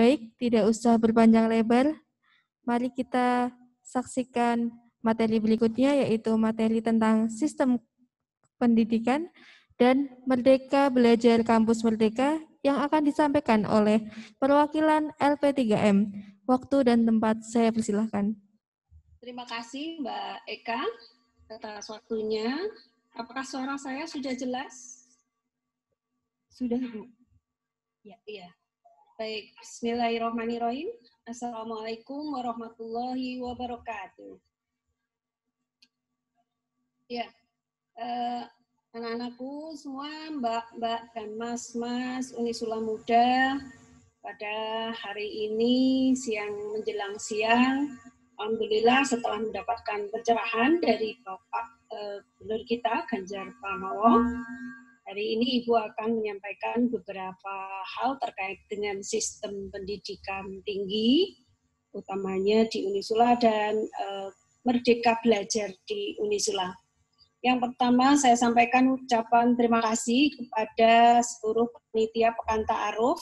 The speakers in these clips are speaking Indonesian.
Baik, tidak usah berpanjang lebar. Mari kita saksikan materi berikutnya, yaitu materi tentang sistem pendidikan dan Merdeka Belajar Kampus Merdeka yang akan disampaikan oleh perwakilan LP3M. Waktu dan tempat saya persilahkan. Terima kasih Mbak Eka atas waktunya. Apakah suara saya sudah jelas? Sudah, Bu. Ya, iya. Baik, Bismillahirrahmanirrahim. Assalamualaikum warahmatullahi wabarakatuh. Ya, eh, anak-anakku semua, mbak-mbak dan mas-mas Unisula Muda, pada hari ini siang menjelang siang, Alhamdulillah setelah mendapatkan pencerahan dari Bapak eh, Gubernur kita, Ganjar Pranowo, hari ini Ibu akan menyampaikan beberapa hal terkait dengan sistem pendidikan tinggi, utamanya di Unisula dan eh, Merdeka Belajar di Unisula. Yang pertama saya sampaikan ucapan terima kasih kepada seluruh panitia Pekan Ta'aruf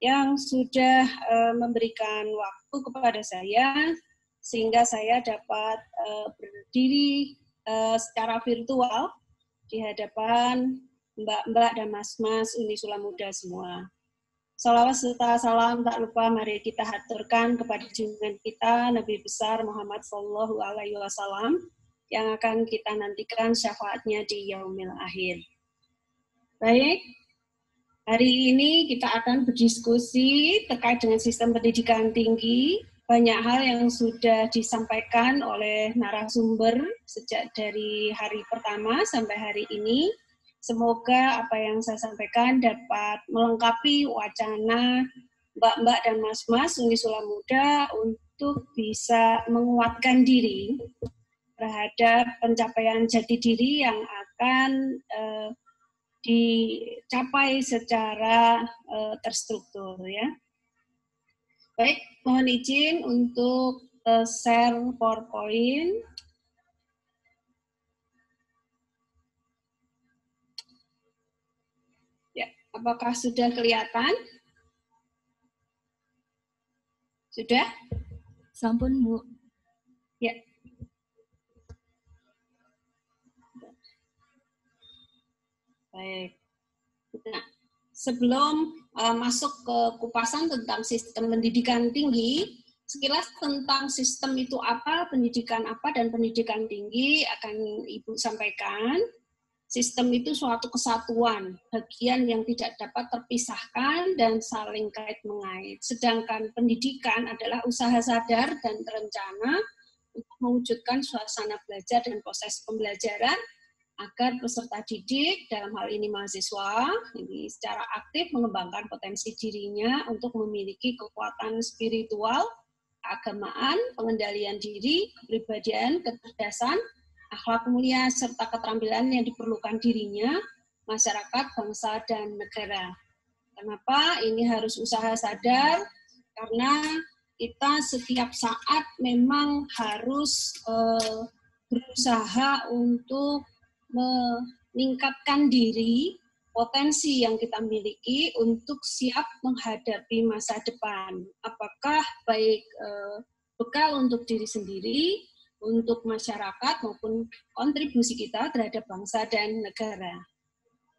yang sudah uh, memberikan waktu kepada saya sehingga saya dapat uh, berdiri uh, secara virtual di hadapan mbak-mbak dan mas-mas Unisula Muda semua. Salawat serta salam tak lupa mari kita haturkan kepada junjungan kita Nabi besar Muhammad Sallallahu Alaihi Wasallam yang akan kita nantikan syafaatnya di yaumil akhir. Baik, hari ini kita akan berdiskusi terkait dengan sistem pendidikan tinggi. Banyak hal yang sudah disampaikan oleh narasumber sejak dari hari pertama sampai hari ini. Semoga apa yang saya sampaikan dapat melengkapi wacana mbak-mbak dan mas-mas Unisula Muda untuk bisa menguatkan diri terhadap pencapaian jati diri yang akan uh, dicapai secara uh, terstruktur ya. Baik, mohon izin untuk uh, share PowerPoint. Apakah sudah kelihatan? Sudah? Sampun, Bu. Ya, Baik. Nah, sebelum uh, masuk ke kupasan tentang sistem pendidikan tinggi, sekilas tentang sistem itu apa, pendidikan apa, dan pendidikan tinggi akan Ibu sampaikan. Sistem itu suatu kesatuan, bagian yang tidak dapat terpisahkan dan saling kait mengait. Sedangkan pendidikan adalah usaha sadar dan terencana untuk mewujudkan suasana belajar dan proses pembelajaran agar peserta didik dalam hal ini mahasiswa ini secara aktif mengembangkan potensi dirinya untuk memiliki kekuatan spiritual, keagamaan, pengendalian diri, kepribadian, kecerdasan, akhlak mulia serta keterampilan yang diperlukan dirinya, masyarakat, bangsa dan negara. Kenapa ini harus usaha sadar? Karena kita setiap saat memang harus uh, berusaha untuk meningkatkan diri, potensi yang kita miliki untuk siap menghadapi masa depan. Apakah baik eh, bekal untuk diri sendiri, untuk masyarakat maupun kontribusi kita terhadap bangsa dan negara.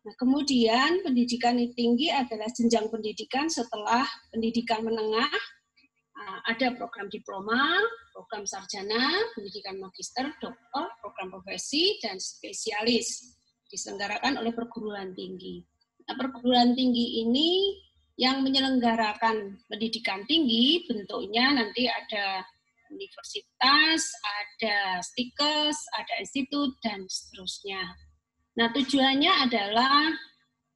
Nah, kemudian pendidikan tinggi adalah jenjang pendidikan setelah pendidikan menengah. Nah, ada program diploma, program sarjana, pendidikan magister, doktor, program profesi, dan spesialis diselenggarakan oleh perguruan tinggi. Nah, perguruan tinggi ini yang menyelenggarakan pendidikan tinggi bentuknya nanti ada universitas, ada stikes, ada institut, dan seterusnya. Nah, tujuannya adalah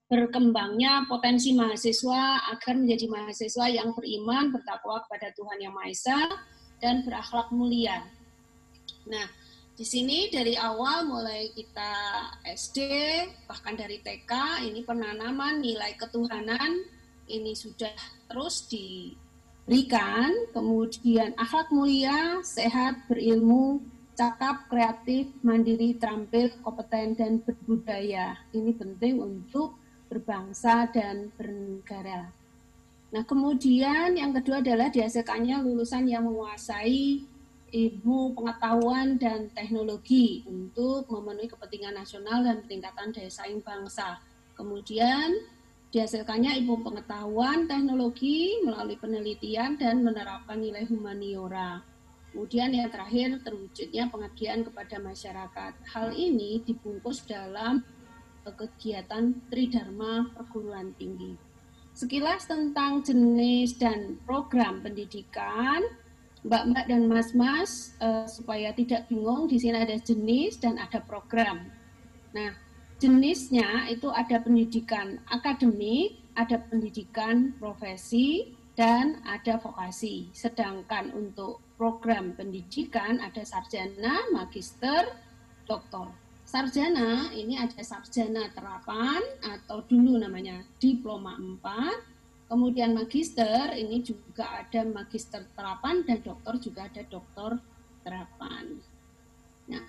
berkembangnya potensi mahasiswa agar menjadi mahasiswa yang beriman, bertakwa kepada Tuhan Yang Maha Esa, dan berakhlak mulia. Nah, di sini dari awal mulai kita SD, bahkan dari TK, ini penanaman nilai ketuhanan ini sudah terus diberikan. Kemudian akhlak mulia, sehat, berilmu, cakap, kreatif, mandiri, terampil, kompeten, dan berbudaya. Ini penting untuk berbangsa dan bernegara. Nah, kemudian yang kedua adalah dihasilkannya lulusan yang menguasai ilmu pengetahuan dan teknologi untuk memenuhi kepentingan nasional dan peningkatan daya saing bangsa. Kemudian dihasilkannya ilmu pengetahuan teknologi melalui penelitian dan menerapkan nilai humaniora. Kemudian yang terakhir terwujudnya pengabdian kepada masyarakat. Hal ini dibungkus dalam kegiatan Tridharma perguruan tinggi. Sekilas tentang jenis dan program pendidikan, Mbak-mbak dan mas-mas uh, supaya tidak bingung di sini ada jenis dan ada program. Nah, jenisnya itu ada pendidikan akademik, ada pendidikan profesi, dan ada vokasi. Sedangkan untuk program pendidikan ada sarjana, magister, doktor. Sarjana ini ada sarjana terapan atau dulu namanya diploma 4. Kemudian magister ini juga ada magister terapan dan doktor juga ada doktor terapan. Nah,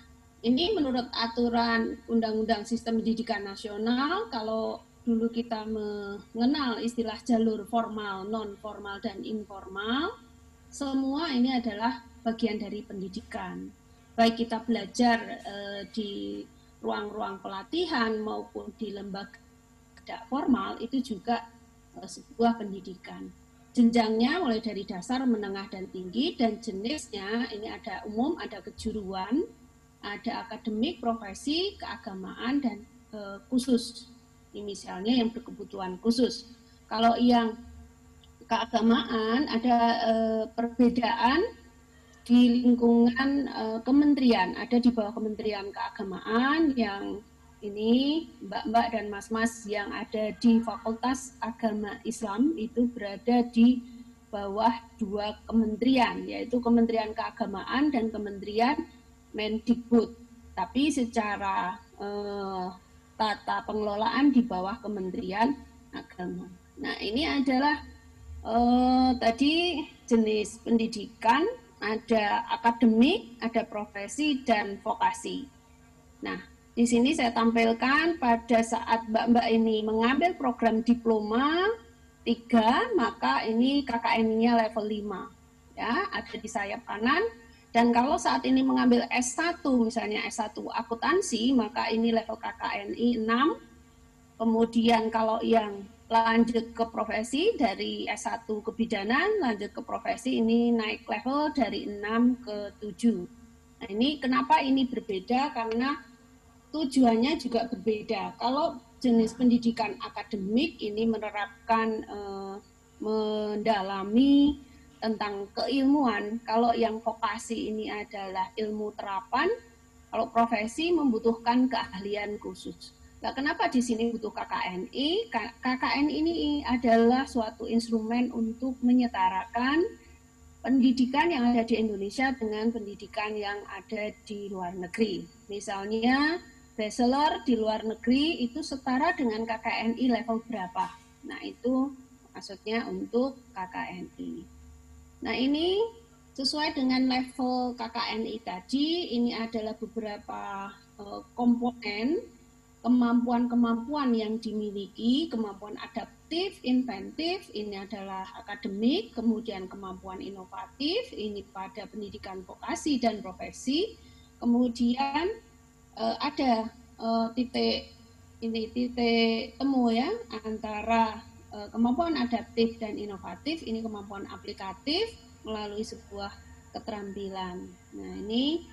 ini menurut aturan Undang-Undang Sistem Pendidikan Nasional kalau dulu kita mengenal istilah jalur formal, non formal dan informal, semua ini adalah bagian dari pendidikan baik kita belajar uh, di ruang-ruang pelatihan maupun di lembaga tidak formal itu juga uh, sebuah pendidikan. Jenjangnya mulai dari dasar, menengah, dan tinggi, dan jenisnya ini ada umum, ada kejuruan, ada akademik, profesi, keagamaan, dan uh, khusus. Ini misalnya yang berkebutuhan khusus. Kalau yang keagamaan ada uh, perbedaan di lingkungan uh, kementerian, ada di bawah Kementerian Keagamaan yang ini mbak-mbak dan mas-mas yang ada di Fakultas Agama Islam itu berada di bawah dua kementerian, yaitu Kementerian Keagamaan dan Kementerian Mendikbud. Tapi secara uh, tata pengelolaan di bawah Kementerian Agama. Nah, ini adalah uh, tadi jenis pendidikan ada akademik, ada profesi, dan vokasi. Nah, di sini saya tampilkan pada saat mbak-mbak ini mengambil program diploma 3, maka ini KKN-nya level 5. Ya, ada di sayap kanan. Dan kalau saat ini mengambil S1, misalnya S1 akuntansi, maka ini level KKNI 6. Kemudian kalau yang lanjut ke profesi dari S1 kebidanan, lanjut ke profesi ini naik level dari 6 ke 7. Nah ini kenapa ini berbeda? Karena tujuannya juga berbeda. Kalau jenis pendidikan akademik ini menerapkan eh, mendalami tentang keilmuan. Kalau yang vokasi ini adalah ilmu terapan, kalau profesi membutuhkan keahlian khusus. Nah, kenapa di sini butuh KKNI? KKN ini adalah suatu instrumen untuk menyetarakan pendidikan yang ada di Indonesia dengan pendidikan yang ada di luar negeri. Misalnya, bachelor di luar negeri itu setara dengan KKNI level berapa? Nah, itu maksudnya untuk KKNI. Nah, ini sesuai dengan level KKNI tadi, ini adalah beberapa uh, komponen kemampuan-kemampuan yang dimiliki, kemampuan adaptif, inventif, ini adalah akademik, kemudian kemampuan inovatif, ini pada pendidikan vokasi dan profesi, kemudian uh, ada uh, titik ini titik temu ya antara kemampuan adaptif dan inovatif, ini kemampuan aplikatif melalui sebuah keterampilan. Nah ini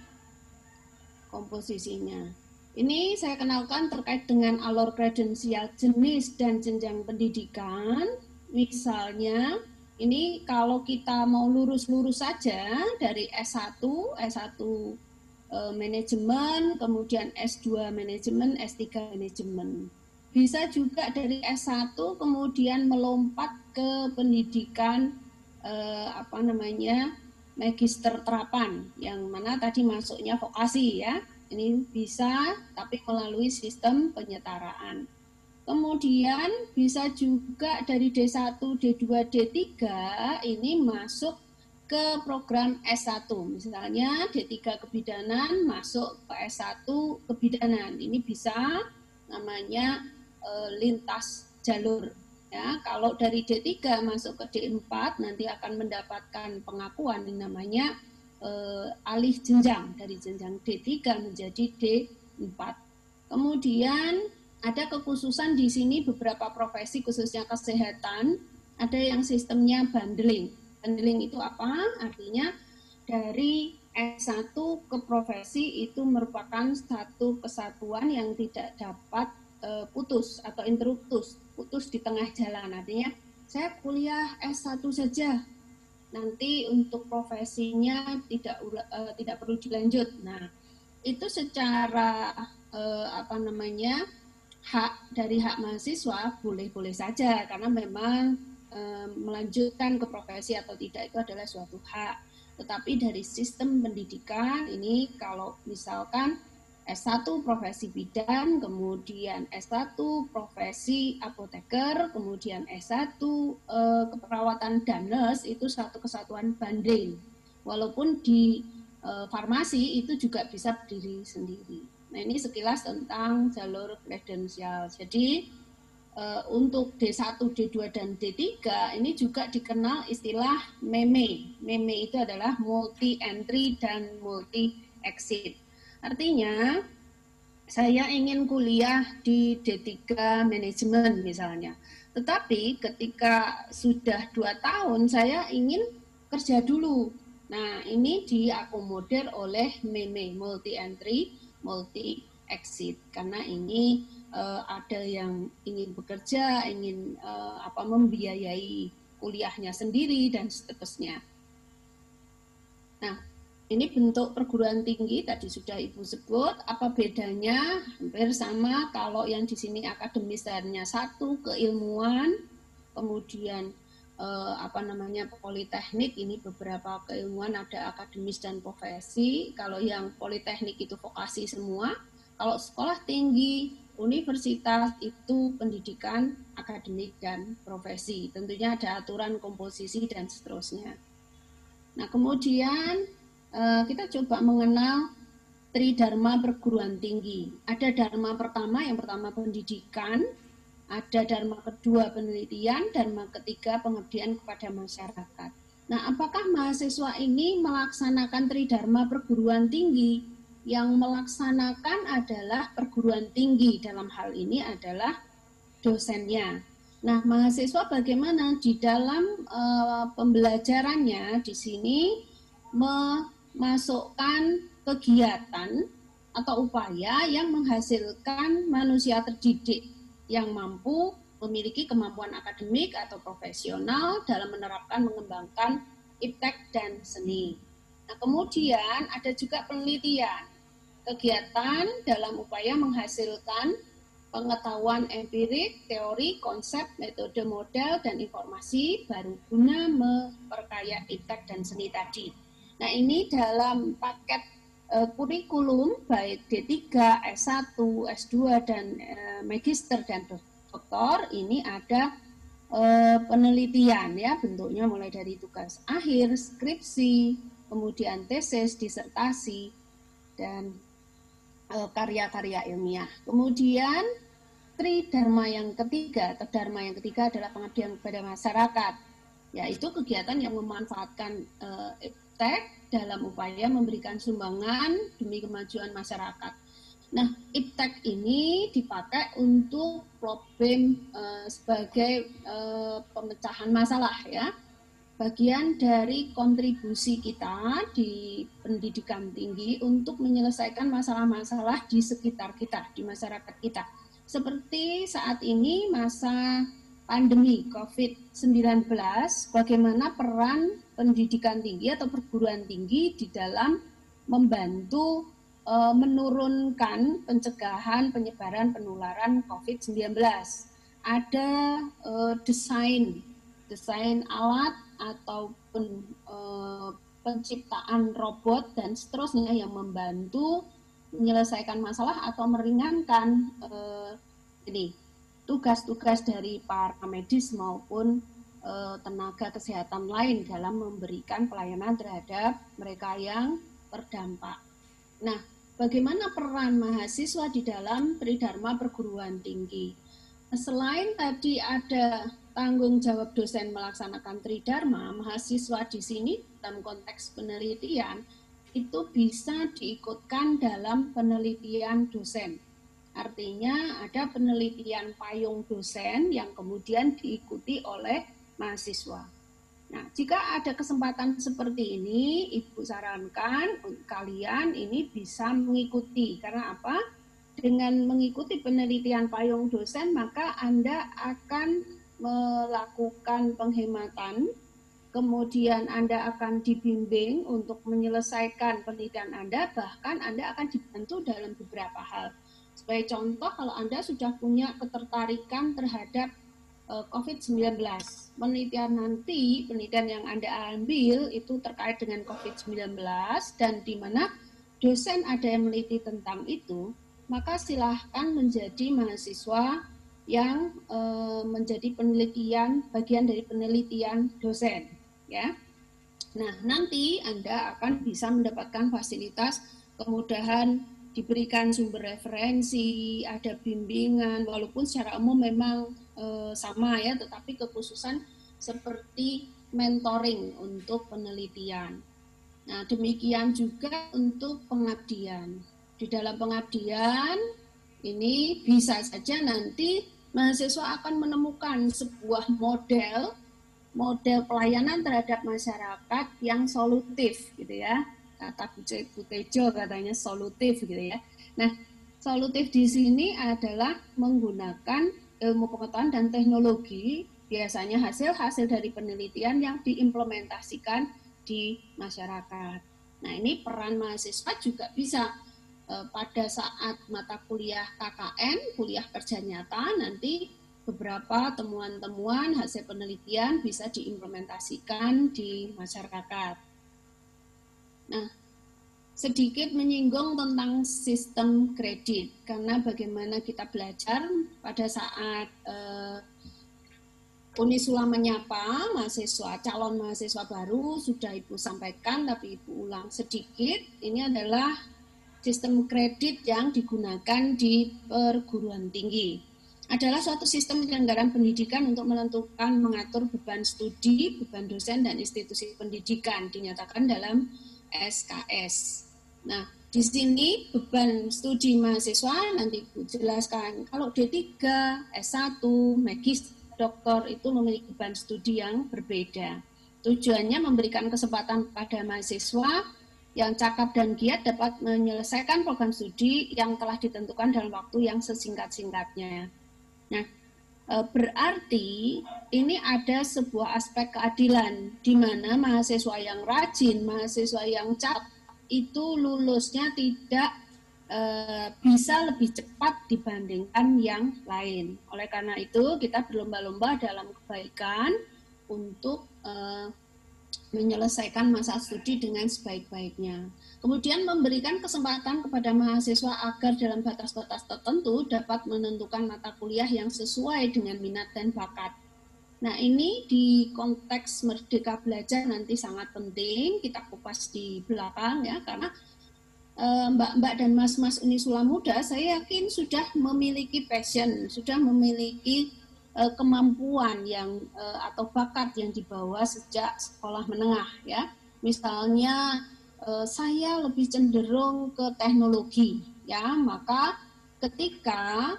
komposisinya. Ini saya kenalkan terkait dengan alur kredensial jenis dan jenjang pendidikan. Misalnya, ini kalau kita mau lurus-lurus saja dari S1, S1 e, manajemen, kemudian S2 manajemen, S3 manajemen. Bisa juga dari S1 kemudian melompat ke pendidikan e, apa namanya? magister terapan yang mana tadi masuknya vokasi ya ini bisa, tapi melalui sistem penyetaraan. Kemudian bisa juga dari D1, D2, D3 ini masuk ke program S1. Misalnya D3 kebidanan masuk ke S1 kebidanan. Ini bisa namanya e, lintas jalur Ya, kalau dari D3 masuk ke D4 nanti akan mendapatkan pengakuan yang namanya eh, alih jenjang dari jenjang D3 menjadi D4. Kemudian ada kekhususan di sini beberapa profesi khususnya kesehatan, ada yang sistemnya bundling. Bundling itu apa? Artinya dari S1 ke profesi itu merupakan satu kesatuan yang tidak dapat uh, putus atau interruptus putus di tengah jalan. Artinya saya kuliah S1 saja. Nanti untuk profesinya tidak uh, tidak perlu dilanjut. Nah, itu secara uh, apa namanya? hak dari hak mahasiswa boleh-boleh saja karena memang melanjutkan ke profesi atau tidak itu adalah suatu hak. Tetapi dari sistem pendidikan ini kalau misalkan S1 profesi bidan, kemudian S1 profesi apoteker, kemudian S1 eh, keperawatan danes itu satu kesatuan banding. Walaupun di eh, farmasi itu juga bisa berdiri sendiri. Nah ini sekilas tentang jalur kredensial. Jadi eh, untuk D1, D2, dan D3 ini juga dikenal istilah MEME. MEME itu adalah multi entry dan multi exit. Artinya, saya ingin kuliah di D3 manajemen misalnya. Tetapi ketika sudah dua tahun, saya ingin kerja dulu. Nah, ini diakomodir oleh MEME, multi entry, multi exit. Karena ini uh, ada yang ingin bekerja, ingin uh, apa membiayai kuliahnya sendiri dan seterusnya. Nah, ini bentuk perguruan tinggi tadi sudah Ibu sebut. Apa bedanya? Hampir sama kalau yang di sini akademis hanya satu keilmuan, kemudian eh, apa namanya politeknik ini beberapa keilmuan ada akademis dan profesi. Kalau yang politeknik itu vokasi semua. Kalau sekolah tinggi universitas itu pendidikan akademik dan profesi. Tentunya ada aturan komposisi dan seterusnya. Nah, kemudian kita coba mengenal tridharma perguruan tinggi. Ada dharma pertama, yang pertama pendidikan, ada dharma kedua penelitian, dharma ketiga pengabdian kepada masyarakat. Nah, apakah mahasiswa ini melaksanakan tridharma perguruan tinggi? Yang melaksanakan adalah perguruan tinggi dalam hal ini adalah dosennya. Nah, mahasiswa bagaimana di dalam uh, pembelajarannya di sini me masukkan kegiatan atau upaya yang menghasilkan manusia terdidik yang mampu memiliki kemampuan akademik atau profesional dalam menerapkan mengembangkan iptek dan seni. Nah, kemudian ada juga penelitian kegiatan dalam upaya menghasilkan pengetahuan empirik, teori, konsep, metode model, dan informasi baru guna memperkaya iptek dan seni tadi. Nah ini dalam paket uh, kurikulum baik D3, S1, S2 dan uh, magister dan doktor ini ada uh, penelitian ya bentuknya mulai dari tugas akhir, skripsi, kemudian tesis, disertasi dan karya-karya ilmiah. Kemudian tridharma yang ketiga atau dharma yang ketiga adalah pengabdian kepada masyarakat. Yaitu kegiatan yang memanfaatkan iptek dalam upaya memberikan sumbangan demi kemajuan masyarakat. Nah, iptek ini dipakai untuk problem uh, sebagai uh, pemecahan masalah ya. Bagian dari kontribusi kita di pendidikan tinggi untuk menyelesaikan masalah-masalah di sekitar kita, di masyarakat kita. Seperti saat ini masa pandemi COVID-19, bagaimana peran pendidikan tinggi atau perguruan tinggi di dalam membantu e, menurunkan pencegahan penyebaran penularan COVID-19. Ada e, desain desain alat atau pen, e, penciptaan robot dan seterusnya yang membantu menyelesaikan masalah atau meringankan e, ini tugas-tugas dari para medis maupun e, tenaga kesehatan lain dalam memberikan pelayanan terhadap mereka yang terdampak. Nah, bagaimana peran mahasiswa di dalam tridharma perguruan tinggi? Selain tadi ada tanggung jawab dosen melaksanakan tridharma, mahasiswa di sini dalam konteks penelitian itu bisa diikutkan dalam penelitian dosen. Artinya ada penelitian payung dosen yang kemudian diikuti oleh mahasiswa. Nah, jika ada kesempatan seperti ini, Ibu sarankan kalian ini bisa mengikuti. Karena apa? Dengan mengikuti penelitian payung dosen, maka Anda akan melakukan penghematan kemudian Anda akan dibimbing untuk menyelesaikan penelitian Anda, bahkan Anda akan dibantu dalam beberapa hal. Sebagai contoh, kalau Anda sudah punya ketertarikan terhadap eh, COVID-19, penelitian nanti, penelitian yang Anda ambil itu terkait dengan COVID-19 dan di mana dosen ada yang meneliti tentang itu, maka silahkan menjadi mahasiswa yang e, menjadi penelitian bagian dari penelitian dosen ya. Nah, nanti Anda akan bisa mendapatkan fasilitas kemudahan diberikan sumber referensi, ada bimbingan, walaupun secara umum memang e, sama ya, tetapi kekhususan seperti mentoring untuk penelitian. Nah, demikian juga untuk pengabdian. Di dalam pengabdian ini bisa saja nanti mahasiswa akan menemukan sebuah model model pelayanan terhadap masyarakat yang solutif gitu ya kata Bu Tejo katanya solutif gitu ya nah solutif di sini adalah menggunakan ilmu pengetahuan dan teknologi biasanya hasil-hasil dari penelitian yang diimplementasikan di masyarakat. Nah ini peran mahasiswa juga bisa eh, pada saat mata kuliah KKN, kuliah kerja nyata nanti beberapa temuan-temuan hasil penelitian bisa diimplementasikan di masyarakat. Nah, sedikit menyinggung tentang sistem kredit karena bagaimana kita belajar pada saat uh, Unisula menyapa mahasiswa calon mahasiswa baru sudah ibu sampaikan tapi ibu ulang sedikit ini adalah sistem kredit yang digunakan di perguruan tinggi. Adalah suatu sistem penyelenggaraan pendidikan untuk menentukan mengatur beban studi, beban dosen dan institusi pendidikan dinyatakan dalam SKS. Nah, di sini beban studi mahasiswa nanti Bu jelaskan. Kalau D3, S1, Magis, doktor itu memiliki beban studi yang berbeda. Tujuannya memberikan kesempatan pada mahasiswa yang cakap dan giat dapat menyelesaikan program studi yang telah ditentukan dalam waktu yang sesingkat-singkatnya. Nah, berarti ini ada sebuah aspek keadilan di mana mahasiswa yang rajin, mahasiswa yang cap itu lulusnya tidak e, bisa lebih cepat dibandingkan yang lain. Oleh karena itu kita berlomba-lomba dalam kebaikan untuk e, menyelesaikan masa studi dengan sebaik-baiknya. Kemudian memberikan kesempatan kepada mahasiswa agar dalam batas-batas tertentu dapat menentukan mata kuliah yang sesuai dengan minat dan bakat. Nah ini di konteks merdeka belajar nanti sangat penting kita kupas di belakang ya karena eh, mbak-mbak dan mas-mas Unisula muda saya yakin sudah memiliki passion, sudah memiliki uh, kemampuan yang uh, atau bakat yang dibawa sejak sekolah menengah ya. Misalnya saya lebih cenderung ke teknologi ya, maka ketika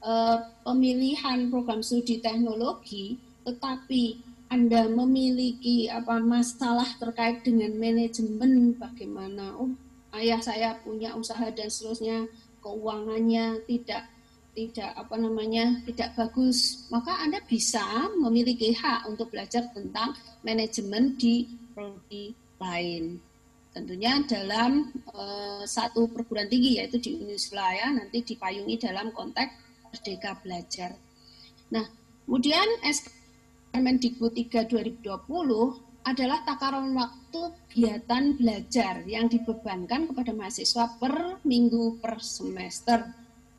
uh, pemilihan program studi teknologi tetapi anda memiliki apa masalah terkait dengan manajemen bagaimana oh ayah saya punya usaha dan seterusnya keuangannya tidak tidak apa namanya tidak bagus maka anda bisa memiliki hak untuk belajar tentang manajemen di prodi lain tentunya dalam uh, satu perguruan tinggi yaitu di Unisula ya nanti dipayungi dalam konteks Merdeka Belajar. Nah, kemudian SK Mendikbud 3 2020 adalah takaran waktu kegiatan belajar yang dibebankan kepada mahasiswa per minggu per semester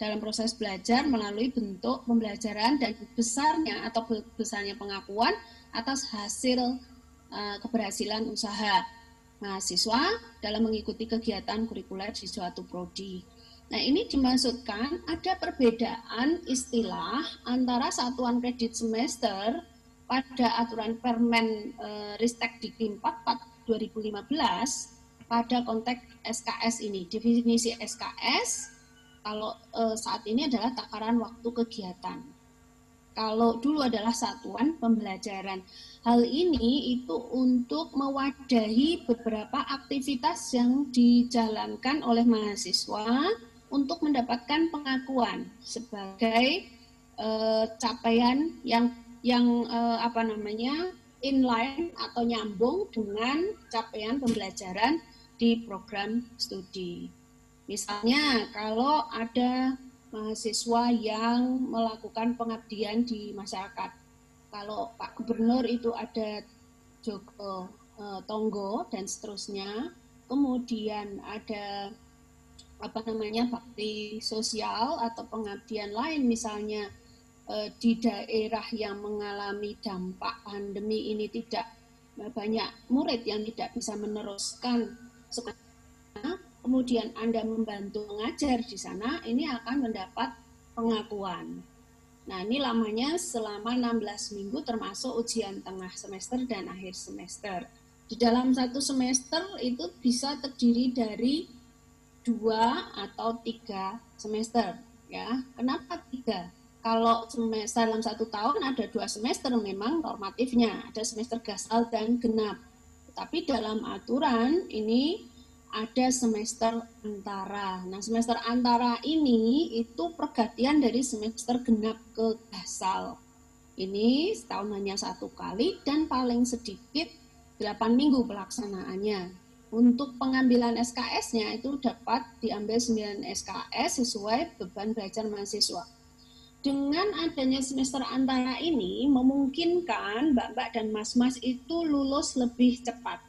dalam proses belajar melalui bentuk pembelajaran dan besarnya atau besarnya pengakuan atas hasil uh, keberhasilan usaha mahasiswa dalam mengikuti kegiatan kurikuler di suatu prodi. Nah, ini dimaksudkan ada perbedaan istilah antara satuan kredit semester pada aturan Permen uh, Ristek Dikti 44 2015 pada konteks SKS ini. Definisi SKS kalau uh, saat ini adalah takaran waktu kegiatan. Kalau dulu adalah satuan pembelajaran. Hal ini itu untuk mewadahi beberapa aktivitas yang dijalankan oleh mahasiswa untuk mendapatkan pengakuan sebagai uh, capaian yang yang uh, apa namanya inline atau nyambung dengan capaian pembelajaran di program studi. Misalnya kalau ada mahasiswa yang melakukan pengabdian di masyarakat, kalau Pak Gubernur itu ada Joko uh, Tonggo dan seterusnya, kemudian ada apa namanya bakti sosial atau pengabdian lain. Misalnya eh, di daerah yang mengalami dampak pandemi ini tidak banyak murid yang tidak bisa meneruskan sekolah, kemudian Anda membantu mengajar di sana, ini akan mendapat pengakuan. Nah, ini lamanya selama 16 minggu termasuk ujian tengah semester dan akhir semester. Di dalam satu semester itu bisa terdiri dari dua atau tiga semester. Ya, kenapa tiga? Kalau semester dalam satu tahun ada dua semester memang normatifnya, ada semester gasal dan genap. Tapi dalam aturan ini ada semester antara. Nah, semester antara ini itu pergantian dari semester genap ke gasal. Ini setahun hanya satu kali dan paling sedikit 8 minggu pelaksanaannya. Untuk pengambilan SKS-nya itu dapat diambil 9 SKS sesuai beban belajar mahasiswa. Dengan adanya semester antara ini memungkinkan Mbak-mbak dan Mas-mas itu lulus lebih cepat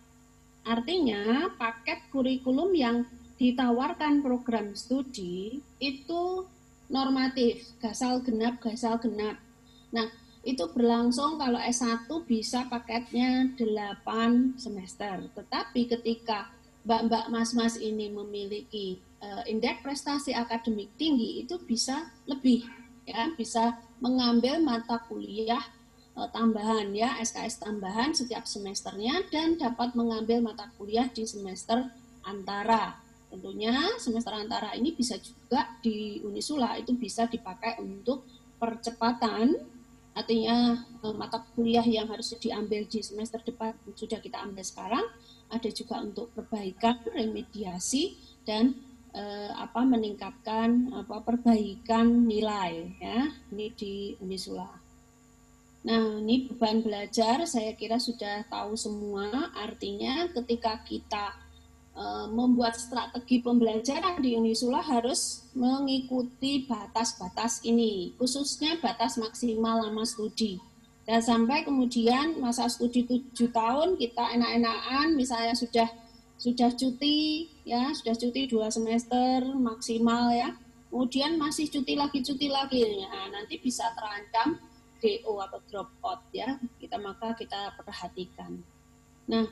Artinya, paket kurikulum yang ditawarkan program studi itu normatif, gasal genap, gasal genap. Nah, itu berlangsung kalau S1 bisa paketnya 8 semester. Tetapi ketika mbak-mbak mas-mas ini memiliki uh, indeks prestasi akademik tinggi itu bisa lebih ya, bisa mengambil mata kuliah tambahan ya SKS tambahan setiap semesternya dan dapat mengambil mata kuliah di semester antara. Tentunya semester antara ini bisa juga di Unisula itu bisa dipakai untuk percepatan artinya eh, mata kuliah yang harus diambil di semester depan sudah kita ambil sekarang ada juga untuk perbaikan remediasi dan eh, apa meningkatkan apa perbaikan nilai ya ini di Unisula. Nah, ini beban belajar saya kira sudah tahu semua. Artinya ketika kita e, membuat strategi pembelajaran di Unisula harus mengikuti batas-batas ini, khususnya batas maksimal lama studi. Dan sampai kemudian masa studi tujuh tahun kita enak-enakan, misalnya sudah sudah cuti, ya sudah cuti dua semester maksimal ya, kemudian masih cuti lagi cuti lagi, nah, nanti bisa terancam DO atau drop out ya kita maka kita perhatikan. Nah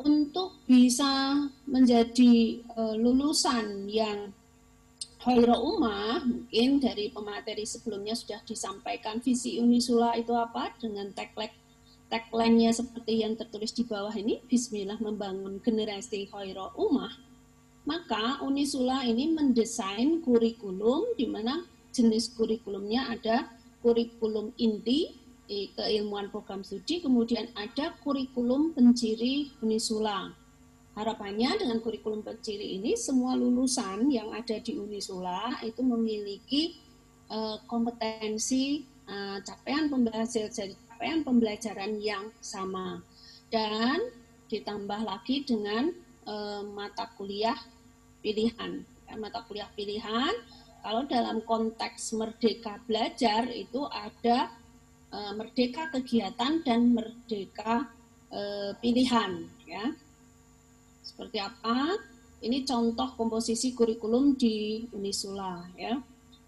untuk bisa menjadi uh, lulusan yang Hoiro Umah, mungkin dari pemateri sebelumnya sudah disampaikan visi Unisula itu apa dengan tagline tagline-nya seperti yang tertulis di bawah ini, Bismillah membangun generasi Hoiro Umah. Maka Unisula ini mendesain kurikulum di mana jenis kurikulumnya ada kurikulum inti keilmuan program studi, kemudian ada kurikulum penciri Unisula. Harapannya dengan kurikulum penciri ini semua lulusan yang ada di Unisula itu memiliki uh, kompetensi uh, capaian pembelajaran capaian pembelajaran yang sama dan ditambah lagi dengan uh, mata kuliah pilihan. Mata kuliah pilihan kalau dalam konteks merdeka belajar itu ada e, merdeka kegiatan dan merdeka e, pilihan ya. Seperti apa? Ini contoh komposisi kurikulum di Unisula ya.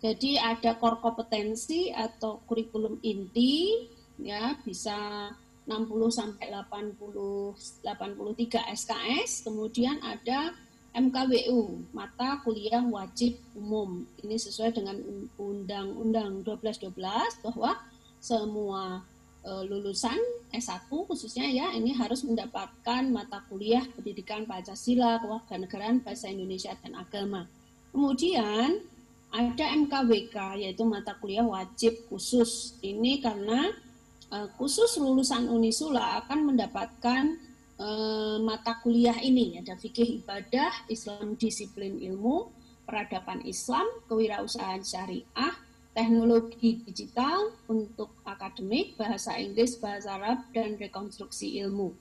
Jadi ada core kompetensi atau kurikulum inti ya bisa 60 sampai 80 83 SKS, kemudian ada MKWU, mata kuliah wajib umum. Ini sesuai dengan Undang-Undang 1212 bahwa semua uh, lulusan S1 khususnya ya ini harus mendapatkan mata kuliah pendidikan Pancasila, kewarganegaraan, bahasa Indonesia dan agama. Kemudian ada MKWK yaitu mata kuliah wajib khusus. Ini karena uh, khusus lulusan Unisula akan mendapatkan uh, mata kuliah ini ada fikih ibadah, Islam disiplin ilmu, peradaban Islam, kewirausahaan syariah, teknologi digital untuk akademik, bahasa Inggris, bahasa Arab, dan rekonstruksi ilmu.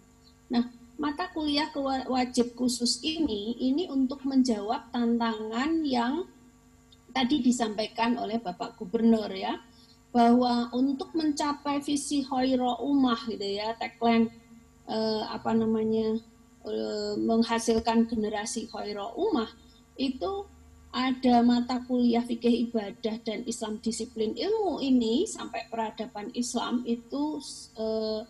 Nah, mata kuliah wajib khusus ini, ini untuk menjawab tantangan yang tadi disampaikan oleh Bapak Gubernur ya, bahwa untuk mencapai visi Hoiro Umah gitu ya, tagline eh, apa namanya eh, menghasilkan generasi Hoiro Umah itu ada mata kuliah fikih ibadah dan Islam disiplin ilmu ini sampai peradaban Islam itu eh,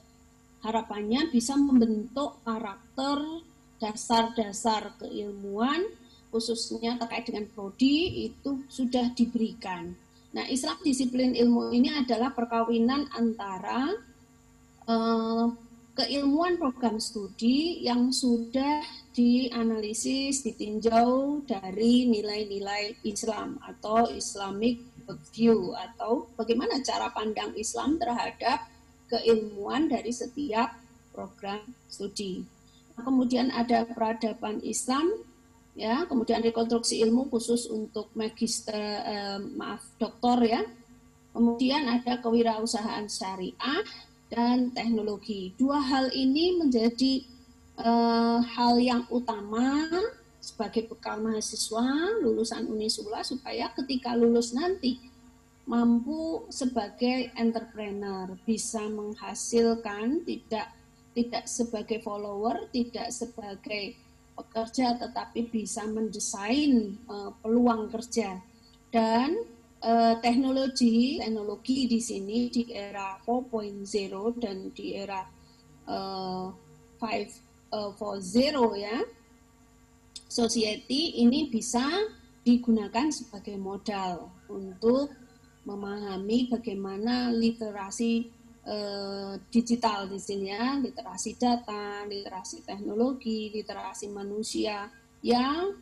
harapannya bisa membentuk karakter dasar-dasar keilmuan khususnya terkait dengan prodi itu sudah diberikan. Nah, Islam disiplin ilmu ini adalah perkawinan antara eh, keilmuan program studi yang sudah dianalisis, ditinjau dari nilai-nilai Islam atau Islamic view atau bagaimana cara pandang Islam terhadap keilmuan dari setiap program studi. Nah, kemudian ada peradaban Islam, ya, kemudian rekonstruksi ilmu khusus untuk magister, eh, maaf, doktor ya. Kemudian ada kewirausahaan syariah, dan teknologi. Dua hal ini menjadi uh, hal yang utama sebagai bekal mahasiswa lulusan Unisula supaya ketika lulus nanti mampu sebagai entrepreneur bisa menghasilkan tidak tidak sebagai follower, tidak sebagai pekerja tetapi bisa mendesain uh, peluang kerja dan uh, teknologi teknologi di sini di era 4.0 dan di era uh, 5.0 uh, ya. Society ini bisa digunakan sebagai modal untuk memahami bagaimana literasi uh, digital di sini ya, literasi data, literasi teknologi, literasi manusia yang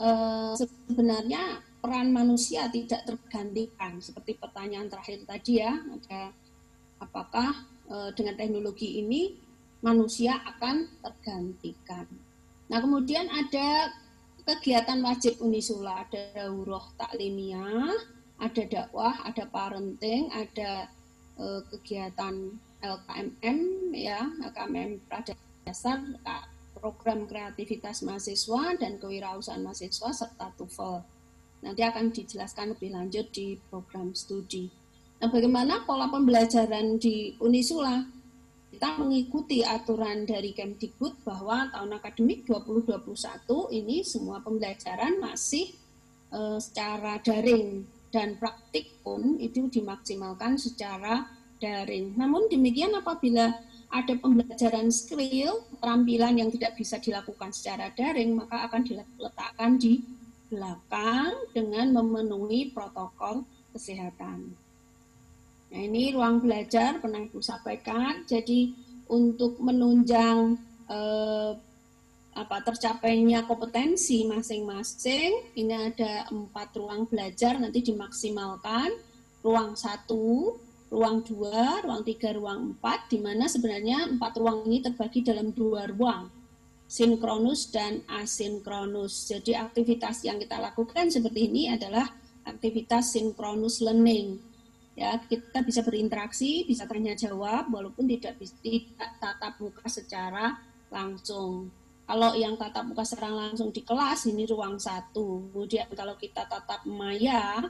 uh, sebenarnya peran manusia tidak tergantikan seperti pertanyaan terakhir tadi ya ada apakah e, dengan teknologi ini manusia akan tergantikan. Nah kemudian ada kegiatan wajib Unisula ada daurah taklimiyah, ada dakwah, ada parenting, ada e, kegiatan LKMM ya LKMM dasar program kreativitas mahasiswa dan kewirausahaan mahasiswa serta TOEFL. Nanti akan dijelaskan lebih lanjut di program studi. Nah, bagaimana pola pembelajaran di Unisula? Kita mengikuti aturan dari Kemdikbud bahwa tahun akademik 2021 ini semua pembelajaran masih e, secara daring dan praktik pun itu dimaksimalkan secara daring. Namun demikian apabila ada pembelajaran skill, keterampilan yang tidak bisa dilakukan secara daring, maka akan diletakkan di belakang dengan memenuhi protokol kesehatan. Nah, ini ruang belajar pernah Ibu sampaikan. Jadi untuk menunjang eh, apa tercapainya kompetensi masing-masing, ini ada empat ruang belajar nanti dimaksimalkan. Ruang satu, ruang dua, ruang tiga, ruang empat, di mana sebenarnya empat ruang ini terbagi dalam dua ruang sinkronus dan asinkronus. Jadi aktivitas yang kita lakukan seperti ini adalah aktivitas sinkronus learning. Ya, kita bisa berinteraksi, bisa tanya jawab walaupun tidak tidak tatap muka secara langsung. Kalau yang tatap muka secara langsung di kelas ini ruang satu. Kemudian kalau kita tatap maya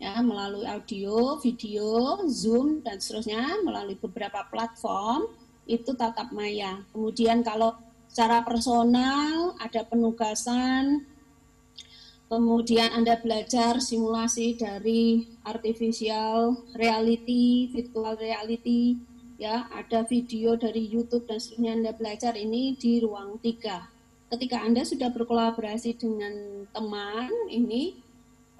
ya melalui audio, video, Zoom dan seterusnya melalui beberapa platform itu tatap maya. Kemudian kalau secara personal, ada penugasan, kemudian Anda belajar simulasi dari artificial reality, virtual reality, ya ada video dari YouTube dan seterusnya Anda belajar ini di ruang tiga. Ketika Anda sudah berkolaborasi dengan teman ini,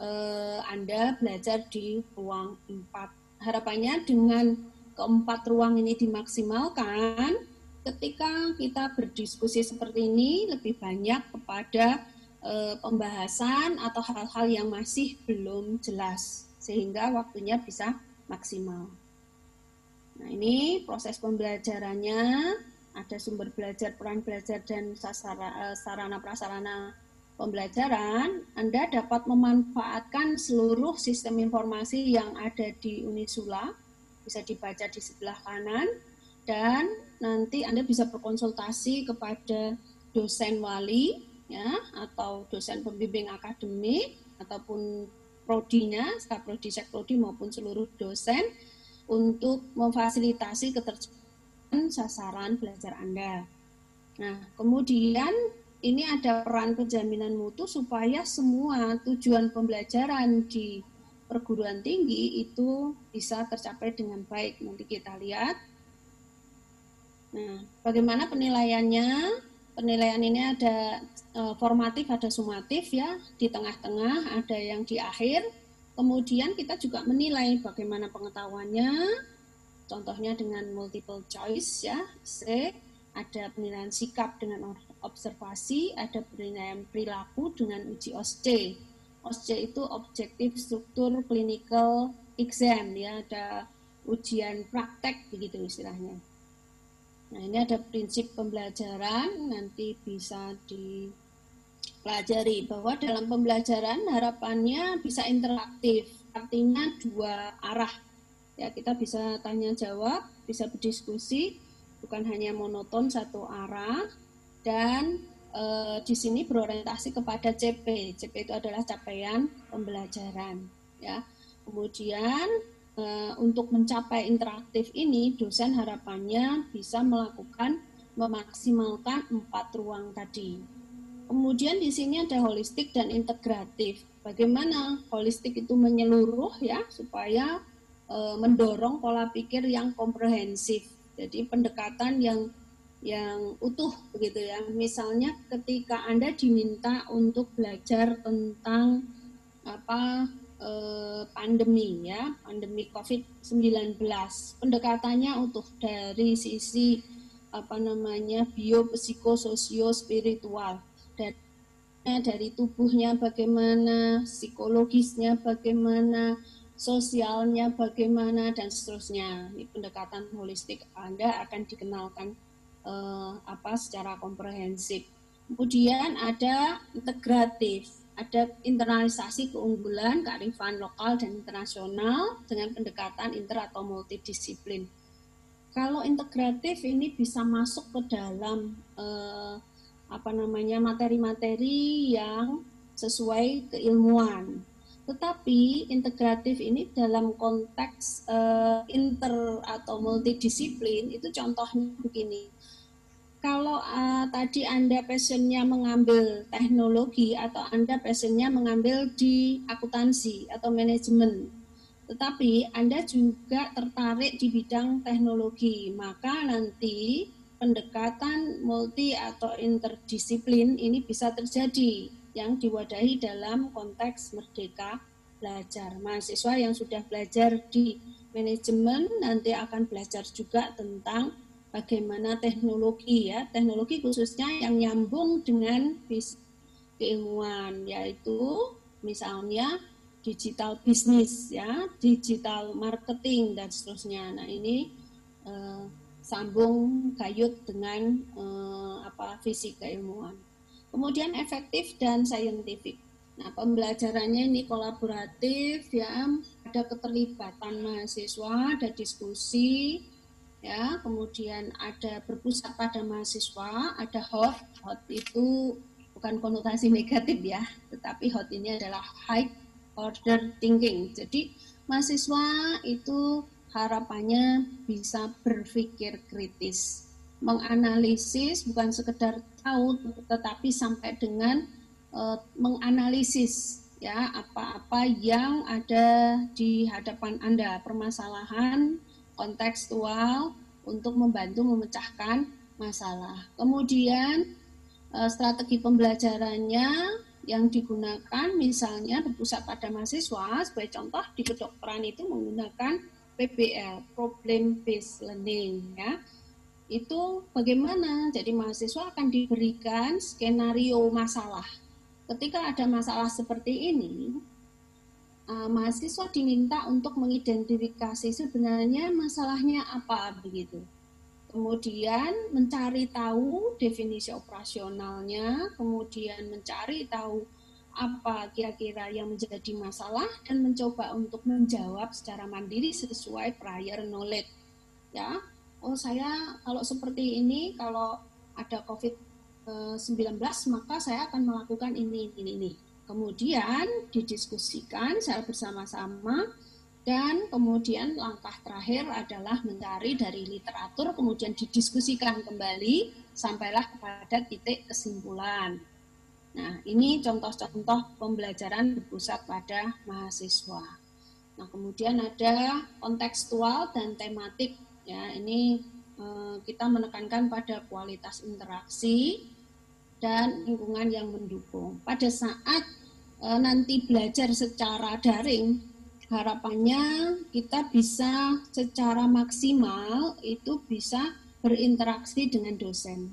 eh, Anda belajar di ruang empat. Harapannya dengan keempat ruang ini dimaksimalkan, ketika kita berdiskusi seperti ini lebih banyak kepada e, pembahasan atau hal-hal yang masih belum jelas sehingga waktunya bisa maksimal. Nah, ini proses pembelajarannya, ada sumber belajar, peran belajar dan sasara, e, sarana prasarana pembelajaran, Anda dapat memanfaatkan seluruh sistem informasi yang ada di Unisula, bisa dibaca di sebelah kanan, dan nanti Anda bisa berkonsultasi kepada dosen wali ya atau dosen pembimbing akademik ataupun prodinya, staf prodi, prodi maupun seluruh dosen untuk memfasilitasi keterjangkauan sasaran belajar Anda. Nah, kemudian ini ada peran penjaminan mutu supaya semua tujuan pembelajaran di perguruan tinggi itu bisa tercapai dengan baik. Nanti kita lihat Nah, bagaimana penilaiannya? Penilaian ini ada e, formatif, ada sumatif ya, di tengah-tengah, ada yang di akhir. Kemudian kita juga menilai bagaimana pengetahuannya, contohnya dengan multiple choice ya, C, ada penilaian sikap dengan observasi, ada penilaian perilaku dengan uji OSC. OSC itu objektif struktur clinical exam ya, ada ujian praktek begitu istilahnya. Nah, ini ada prinsip pembelajaran nanti bisa dipelajari bahwa dalam pembelajaran harapannya bisa interaktif, artinya dua arah. Ya, kita bisa tanya jawab, bisa berdiskusi, bukan hanya monoton satu arah dan e, di sini berorientasi kepada CP. CP itu adalah capaian pembelajaran, ya. Kemudian Eh, untuk mencapai interaktif ini, dosen harapannya bisa melakukan memaksimalkan empat ruang tadi. Kemudian di sini ada holistik dan integratif. Bagaimana holistik itu menyeluruh ya supaya e, mendorong pola pikir yang komprehensif. Jadi pendekatan yang yang utuh begitu ya. Misalnya ketika Anda diminta untuk belajar tentang apa Eh, pandemi ya, pandemi COVID-19. Pendekatannya utuh dari sisi apa namanya biopsikososio spiritual dari dari tubuhnya bagaimana, psikologisnya bagaimana, sosialnya bagaimana dan seterusnya. Ini pendekatan holistik Anda akan dikenalkan eh, apa secara komprehensif. Kemudian ada integratif ada internalisasi keunggulan kearifan lokal dan internasional dengan pendekatan inter atau multidisiplin. Kalau integratif ini bisa masuk ke dalam eh, apa namanya materi-materi yang sesuai keilmuan. Tetapi integratif ini dalam konteks eh, inter atau multidisiplin itu contohnya begini kalau uh, tadi Anda passionnya mengambil teknologi atau Anda passionnya mengambil di akuntansi atau manajemen, tetapi Anda juga tertarik di bidang teknologi, maka nanti pendekatan multi atau interdisiplin ini bisa terjadi yang diwadahi dalam konteks merdeka belajar. Mahasiswa yang sudah belajar di manajemen nanti akan belajar juga tentang bagaimana teknologi ya, teknologi khususnya yang nyambung dengan keilmuan yaitu misalnya digital bisnis ya, digital marketing dan seterusnya. Nah, ini eh, sambung kayut dengan eh, apa visi keilmuan. Kemudian efektif dan saintifik. Nah, pembelajarannya ini kolaboratif ya, ada keterlibatan mahasiswa, ada diskusi, ya kemudian ada berpusat pada mahasiswa ada hot. Hot itu bukan konotasi negatif ya tetapi hot ini adalah high order thinking. Jadi mahasiswa itu harapannya bisa berpikir kritis menganalisis bukan sekedar tahu tetapi sampai dengan uh, menganalisis ya apa-apa yang ada di hadapan Anda. Permasalahan kontekstual untuk membantu memecahkan masalah. Kemudian eh, strategi pembelajarannya yang digunakan misalnya berpusat pada mahasiswa sebagai contoh di kedokteran itu menggunakan PBL, problem based learning ya. Itu bagaimana? Jadi mahasiswa akan diberikan skenario masalah. Ketika ada masalah seperti ini, uh, mahasiswa diminta untuk mengidentifikasi sebenarnya masalahnya apa begitu. Kemudian mencari tahu definisi operasionalnya, kemudian mencari tahu apa kira-kira yang menjadi masalah dan mencoba untuk menjawab secara mandiri sesuai prior knowledge. Ya, oh saya kalau seperti ini kalau ada COVID-19 maka saya akan melakukan ini ini ini kemudian didiskusikan secara bersama-sama dan kemudian langkah terakhir adalah mencari dari literatur kemudian didiskusikan kembali sampailah kepada titik kesimpulan. Nah, ini contoh-contoh pembelajaran berpusat pada mahasiswa. Nah, kemudian ada kontekstual dan tematik. Ya, ini eh, kita menekankan pada kualitas interaksi dan lingkungan yang mendukung. Pada saat e, nanti belajar secara daring, harapannya kita bisa secara maksimal itu bisa berinteraksi dengan dosen.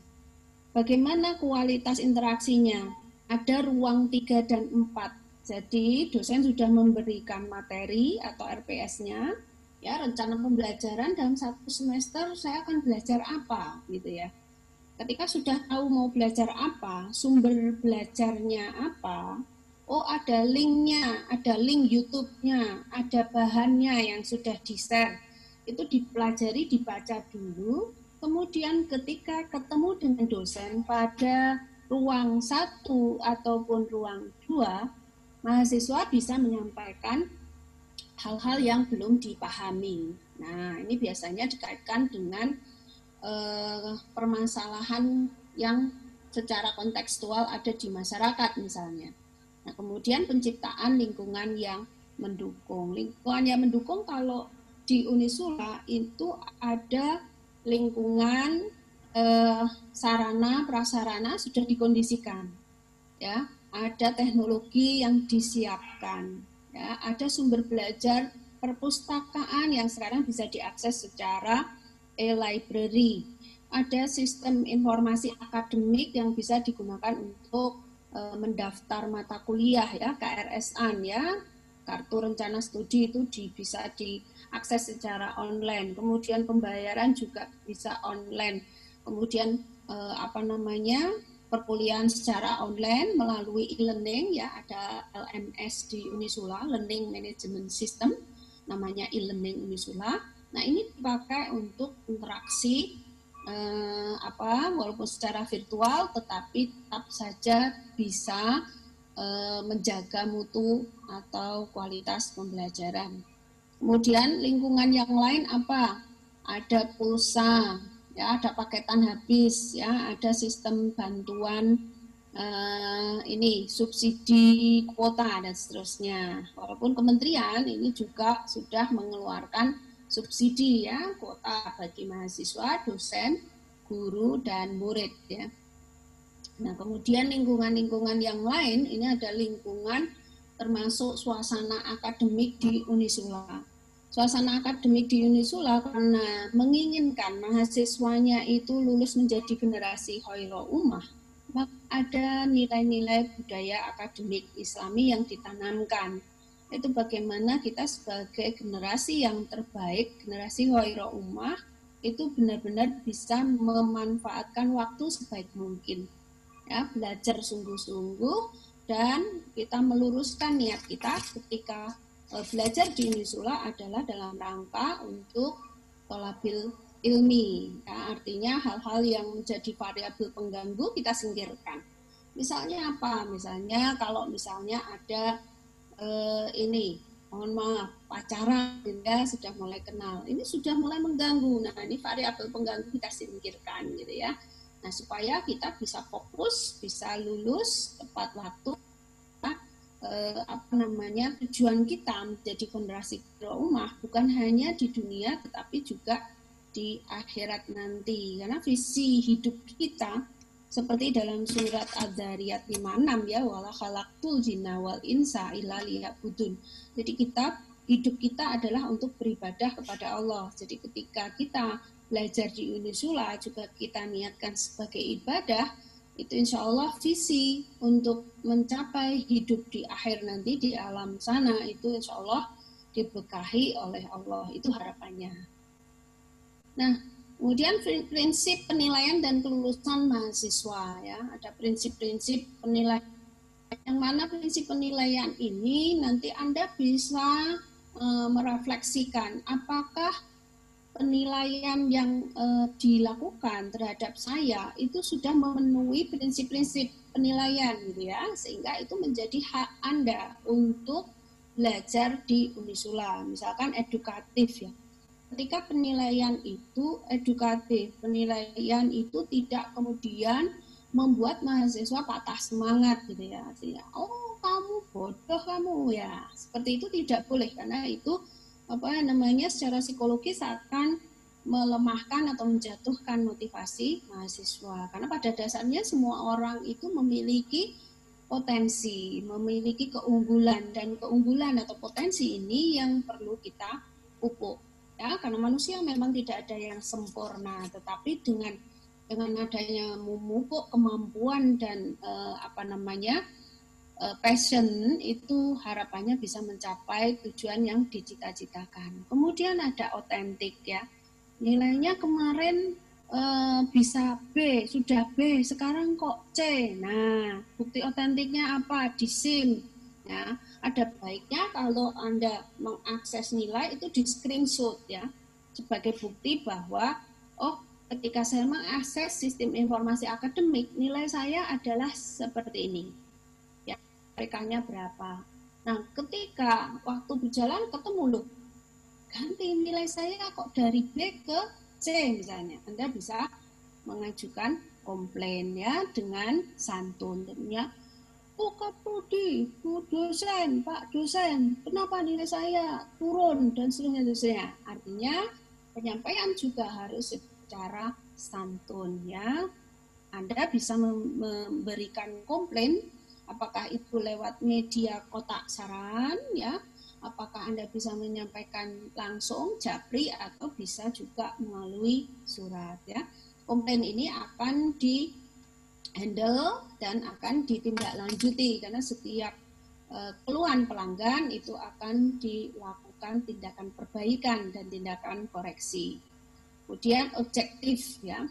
Bagaimana kualitas interaksinya? Ada ruang 3 dan 4. Jadi dosen sudah memberikan materi atau RPS-nya, ya rencana pembelajaran dalam satu semester saya akan belajar apa gitu ya ketika sudah tahu mau belajar apa, sumber belajarnya apa, oh ada linknya, ada link YouTube-nya, ada bahannya yang sudah di-share, itu dipelajari, dibaca dulu, kemudian ketika ketemu dengan dosen pada ruang satu ataupun ruang dua, mahasiswa bisa menyampaikan hal-hal yang belum dipahami. Nah, ini biasanya dikaitkan dengan eh, permasalahan yang secara kontekstual ada di masyarakat misalnya. Nah, kemudian penciptaan lingkungan yang mendukung. Lingkungan yang mendukung kalau di Unisula itu ada lingkungan eh, sarana prasarana sudah dikondisikan. Ya, ada teknologi yang disiapkan. Ya, ada sumber belajar perpustakaan yang sekarang bisa diakses secara e-library. Ada sistem informasi akademik yang bisa digunakan untuk e, mendaftar mata kuliah ya, KRS-an ya. Kartu rencana studi itu di, bisa diakses secara online. Kemudian pembayaran juga bisa online. Kemudian e, apa namanya? perkuliahan secara online melalui e-learning ya ada LMS di Unisula Learning Management System namanya e-learning Unisula Nah, ini dipakai untuk interaksi eh, apa walaupun secara virtual tetapi tetap saja bisa eh, menjaga mutu atau kualitas pembelajaran. Kemudian lingkungan yang lain apa? Ada pulsa, ya, ada paketan habis, ya, ada sistem bantuan eh, ini subsidi kuota dan seterusnya. Walaupun kementerian ini juga sudah mengeluarkan subsidi ya kuota bagi mahasiswa, dosen, guru dan murid ya. Nah, kemudian lingkungan-lingkungan yang lain ini ada lingkungan termasuk suasana akademik di Unisula. Suasana akademik di Unisula karena menginginkan mahasiswanya itu lulus menjadi generasi khairul ummah, ada nilai-nilai budaya akademik Islami yang ditanamkan itu bagaimana kita sebagai generasi yang terbaik, generasi Wairo Ummah, itu benar-benar bisa memanfaatkan waktu sebaik mungkin. Ya, belajar sungguh-sungguh dan kita meluruskan niat kita ketika e, belajar di Unisula adalah dalam rangka untuk tolabil ilmi. Ya, artinya hal-hal yang menjadi variabel pengganggu kita singkirkan. Misalnya apa? Misalnya kalau misalnya ada uh, ini mohon maaf pacaran ya sudah mulai kenal. Ini sudah mulai mengganggu. Nah ini variabel pengganggu kita singkirkan gitu ya. Nah supaya kita bisa fokus bisa lulus tepat waktu eh, apa namanya tujuan kita menjadi generasi rumah bukan hanya di dunia tetapi juga di akhirat nanti. Karena visi hidup kita seperti dalam surat Az-Zariyat 56 ya wala khalaqtul jinna wal insa illa liya'budun. Jadi kita hidup kita adalah untuk beribadah kepada Allah. Jadi ketika kita belajar di Unisula juga kita niatkan sebagai ibadah, itu insya Allah visi untuk mencapai hidup di akhir nanti di alam sana itu insya Allah dibekahi oleh Allah itu harapannya. Nah kemudian prinsip penilaian dan kelulusan mahasiswa ya. Ada prinsip-prinsip penilaian. Yang mana prinsip penilaian ini nanti anda bisa e, merefleksikan apakah penilaian yang uh, dilakukan terhadap saya itu sudah memenuhi prinsip-prinsip penilaian gitu ya. Sehingga itu menjadi hak Anda untuk belajar di Unisula misalkan edukatif ya ketika penilaian itu edukatif penilaian itu tidak kemudian membuat mahasiswa patah semangat gitu ya. Artinya oh kamu bodoh kamu. Ya seperti itu tidak boleh karena itu apa namanya secara psikologis akan melemahkan atau menjatuhkan motivasi mahasiswa. Karena pada dasarnya semua orang itu memiliki potensi, memiliki keunggulan dan keunggulan atau potensi ini yang perlu kita pupuk ya karena manusia memang tidak ada yang sempurna tetapi dengan dengan adanya memupuk kemampuan dan eh, apa namanya uh, passion itu harapannya bisa mencapai tujuan yang dicita-citakan. Kemudian ada otentik ya. Nilainya kemarin uh, bisa B, sudah B, sekarang kok C. Nah, bukti otentiknya apa? Di SIM. Ya, ada baiknya kalau Anda mengakses nilai itu di screenshot ya sebagai bukti bahwa oh ketika saya mengakses sistem informasi akademik nilai saya adalah seperti ini mereka berapa. Nah, ketika waktu berjalan ketemu loh, ganti nilai saya kok dari B ke C misalnya. Anda bisa mengajukan komplain ya dengan santun tentunya. Oh Prodi, Bu dosen, Pak dosen, kenapa nilai saya turun dan seterusnya, Artinya penyampaian juga harus secara santun ya. Anda bisa memberikan komplain apakah itu lewat media kotak saran ya. Apakah Anda bisa menyampaikan langsung japri atau bisa juga melalui surat ya. Komplain ini akan di handle dan akan ditindaklanjuti karena setiap uh, keluhan pelanggan itu akan dilakukan tindakan perbaikan dan tindakan koreksi kemudian objektif ya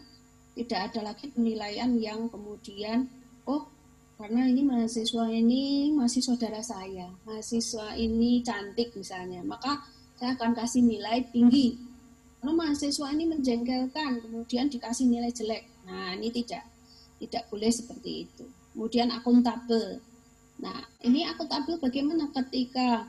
tidak ada lagi penilaian yang kemudian oh karena ini mahasiswa ini masih saudara saya, mahasiswa ini cantik misalnya, maka saya akan kasih nilai tinggi. Kalau mahasiswa ini menjengkelkan, kemudian dikasih nilai jelek. Nah, ini tidak tidak boleh seperti itu. Kemudian akuntabel. Nah, ini akuntabel bagaimana ketika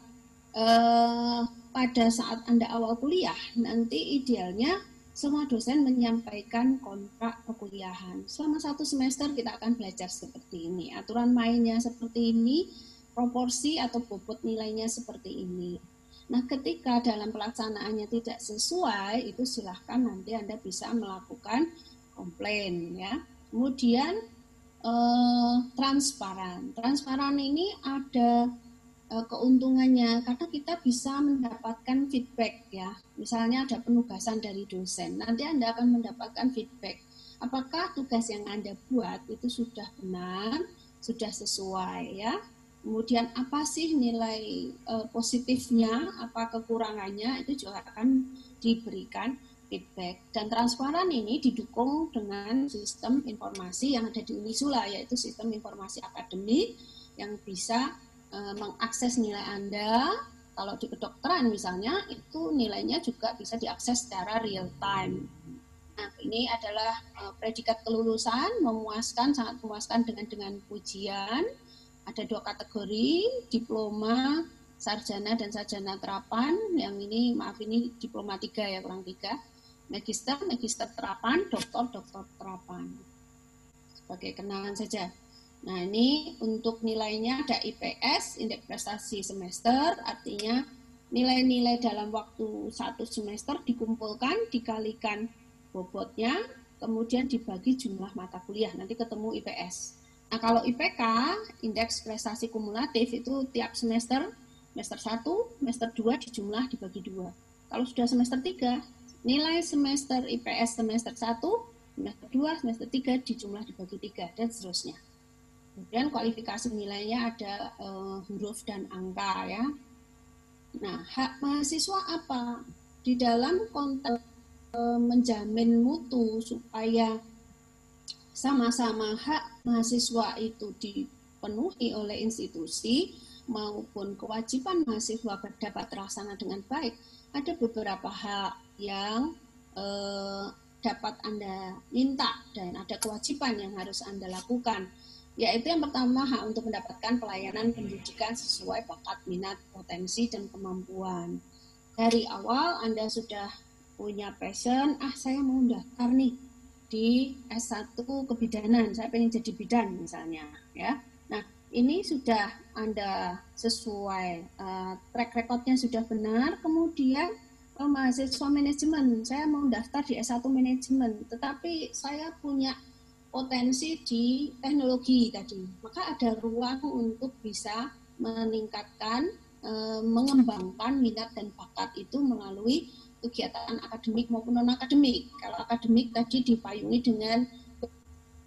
eh, pada saat Anda awal kuliah, nanti idealnya semua dosen menyampaikan kontrak perkuliahan. Selama satu semester kita akan belajar seperti ini. Aturan mainnya seperti ini, proporsi atau bobot nilainya seperti ini. Nah, ketika dalam pelaksanaannya tidak sesuai, itu silahkan nanti Anda bisa melakukan komplain ya. Kemudian eh, transparan. Transparan ini ada Eh, keuntungannya karena kita bisa mendapatkan feedback ya. Misalnya ada penugasan dari dosen, nanti Anda akan mendapatkan feedback. Apakah tugas yang Anda buat itu sudah benar, sudah sesuai ya? Kemudian apa sih nilai uh, positifnya, apa kekurangannya itu juga akan diberikan feedback. Dan transparan ini didukung dengan sistem informasi yang ada di Unisula yaitu sistem informasi akademik yang bisa Eh, mengakses nilai Anda, kalau di kedokteran misalnya, itu nilainya juga bisa diakses secara real time. Nah, ini adalah uh, predikat kelulusan, memuaskan, sangat memuaskan dengan dengan pujian. Ada dua kategori, diploma, sarjana dan sarjana terapan. Yang ini, maaf ini diploma tiga ya, kurang tiga. Magister, magister terapan, doktor, doktor terapan. Sebagai kenalan saja. Nah, ini untuk nilainya ada IPS, indeks prestasi semester, artinya nilai-nilai dalam waktu satu semester dikumpulkan, dikalikan bobotnya, kemudian dibagi jumlah mata kuliah, nanti ketemu IPS. Nah, kalau IPK, indeks prestasi kumulatif itu tiap semester semester 1, semester 2 dijumlah dibagi dua. Kalau sudah semester 3, nilai semester IPS semester 1, semester 2, semester 3 dijumlah dibagi tiga dan seterusnya. Kemudian kualifikasi nilainya ada uh, huruf dan angka ya. Nah, hak mahasiswa apa? Di dalam konteks uh, menjamin mutu supaya sama-sama hak mahasiswa itu dipenuhi oleh institusi maupun kewajiban mahasiswa dapat terlaksana dengan baik, ada beberapa hak yang eh, dapat Anda minta dan ada kewajiban yang harus Anda lakukan yaitu yang pertama hak untuk mendapatkan pelayanan pendidikan sesuai bakat, minat, potensi, dan kemampuan. Dari awal Anda sudah punya passion, ah saya mau daftar nih di S1 kebidanan, saya pengen jadi bidan misalnya, ya. Nah, ini sudah Anda sesuai uh, track recordnya sudah benar, kemudian oh, mahasiswa manajemen, saya mau daftar di S1 manajemen, tetapi saya punya potensi di teknologi tadi. Maka ada ruang untuk bisa meningkatkan, e, mengembangkan minat dan bakat itu melalui kegiatan akademik maupun non akademik. Kalau akademik tadi dipayungi dengan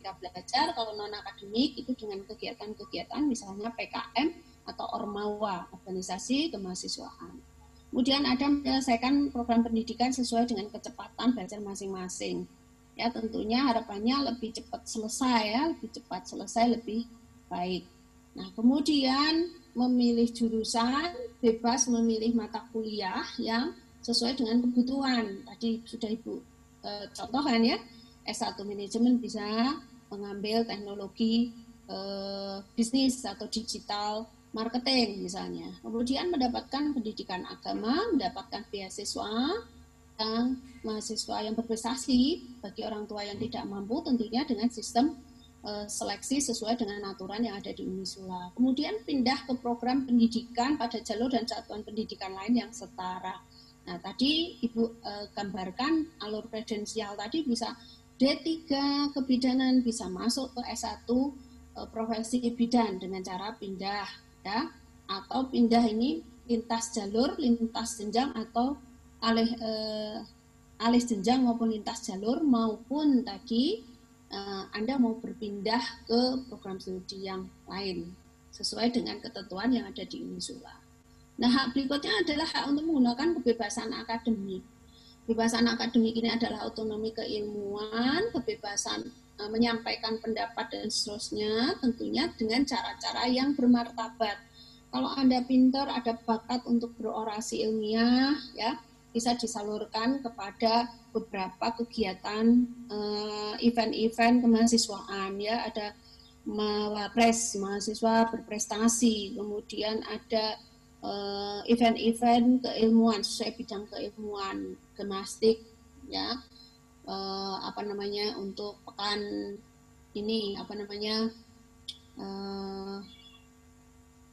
kita belajar, kalau non akademik itu dengan kegiatan-kegiatan misalnya PKM atau Ormawa, organisasi kemahasiswaan. Kemudian ada menyelesaikan program pendidikan sesuai dengan kecepatan belajar masing-masing. Ya tentunya harapannya lebih cepat selesai ya lebih cepat selesai lebih baik. Nah kemudian memilih jurusan bebas memilih mata kuliah yang sesuai dengan kebutuhan. Tadi sudah ibu e, contohkan ya S1 manajemen bisa mengambil teknologi e, bisnis atau digital marketing misalnya kemudian mendapatkan pendidikan agama mendapatkan beasiswa yang mahasiswa yang berprestasi bagi orang tua yang tidak mampu tentunya dengan sistem uh, seleksi sesuai dengan aturan yang ada di Unisula. Kemudian pindah ke program pendidikan pada jalur dan satuan pendidikan lain yang setara. Nah, tadi Ibu uh, gambarkan alur kredensial tadi bisa D3 kebidanan bisa masuk ke S1 uh, eh, profesi bidan dengan cara pindah ya atau pindah ini lintas jalur, lintas jenjang atau alih eh, alih jenjang maupun lintas jalur maupun tadi eh, Anda mau berpindah ke program studi yang lain sesuai dengan ketentuan yang ada di Unisula. Nah, hak berikutnya adalah hak untuk menggunakan kebebasan akademik. Kebebasan akademik ini adalah otonomi keilmuan, kebebasan menyampaikan pendapat dan seterusnya, tentunya dengan cara-cara yang bermartabat. Kalau Anda pintar, ada bakat untuk berorasi ilmiah, ya, bisa disalurkan kepada beberapa kegiatan eh, event-event kemahasiswaan ya ada mawapres mahasiswa berprestasi kemudian ada eh, event-event keilmuan sesuai bidang keilmuan gimnastik ya uh, apa namanya untuk pekan ini apa namanya uh,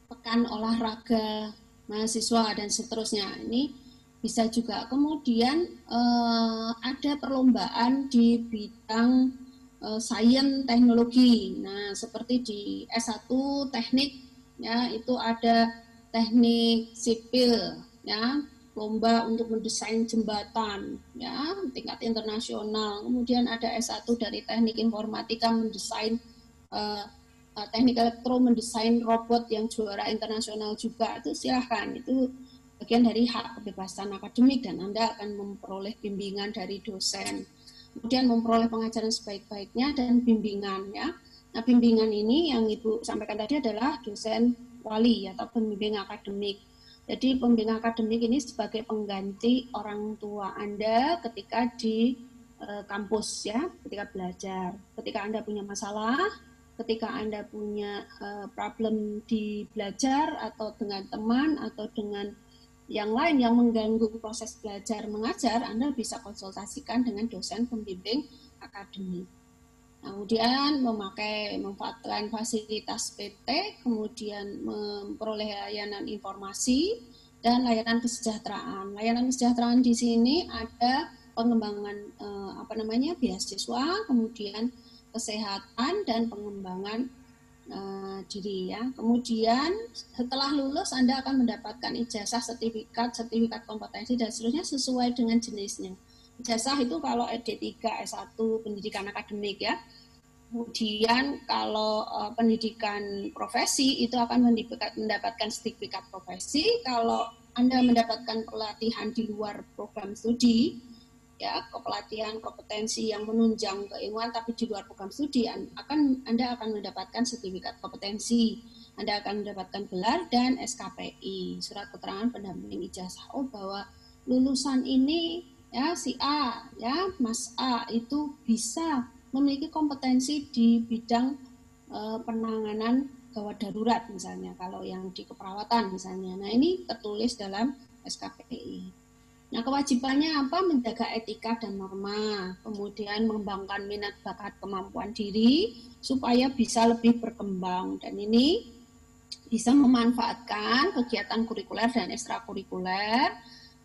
pekan olahraga mahasiswa dan seterusnya. Ini bisa juga. Kemudian uh, ada perlombaan di bidang uh, sains teknologi. Nah, seperti di S1 teknik ya itu ada teknik sipil ya, lomba untuk mendesain jembatan ya tingkat internasional. Kemudian ada S1 dari teknik informatika mendesain uh, teknik elektro mendesain robot yang juara internasional juga itu silahkan itu bagian dari hak kebebasan akademik dan Anda akan memperoleh bimbingan dari dosen. Kemudian memperoleh pengajaran sebaik-baiknya dan bimbingan ya. Nah, bimbingan ini yang Ibu sampaikan tadi adalah dosen wali atau pembimbing akademik. Jadi pembimbing akademik ini sebagai pengganti orang tua Anda ketika di e, kampus ya, ketika belajar. Ketika Anda punya masalah, ketika Anda punya e, problem di belajar atau dengan teman atau dengan yang lain yang mengganggu proses belajar mengajar, Anda bisa konsultasikan dengan dosen pembimbing akademik. Kemudian memakai memanfaatkan fasilitas PT, kemudian memperoleh layanan informasi dan layanan kesejahteraan. Layanan kesejahteraan di sini ada pengembangan eh, apa namanya beasiswa, kemudian kesehatan dan pengembangan uh, diri ya. Kemudian setelah lulus Anda akan mendapatkan ijazah, sertifikat, sertifikat kompetensi dan seterusnya sesuai dengan jenisnya. Ijazah itu kalau D3, S1, pendidikan akademik ya. Kemudian kalau uh, pendidikan profesi itu akan mendapatkan sertifikat profesi. Kalau Anda mendapatkan pelatihan di luar program studi, ya kepelatihan kompetensi yang menunjang keilmuan tapi di luar program studi akan Anda akan mendapatkan sertifikat kompetensi Anda akan mendapatkan gelar dan SKPI surat keterangan pendamping ijazah oh bahwa lulusan ini ya si A ya Mas A itu bisa memiliki kompetensi di bidang eh, penanganan gawat darurat misalnya kalau yang di keperawatan misalnya. Nah ini tertulis dalam SKPI Nah, kewajibannya apa? Menjaga etika dan norma, kemudian mengembangkan minat bakat kemampuan diri supaya bisa lebih berkembang. Dan ini bisa memanfaatkan kegiatan kurikuler dan ekstrakurikuler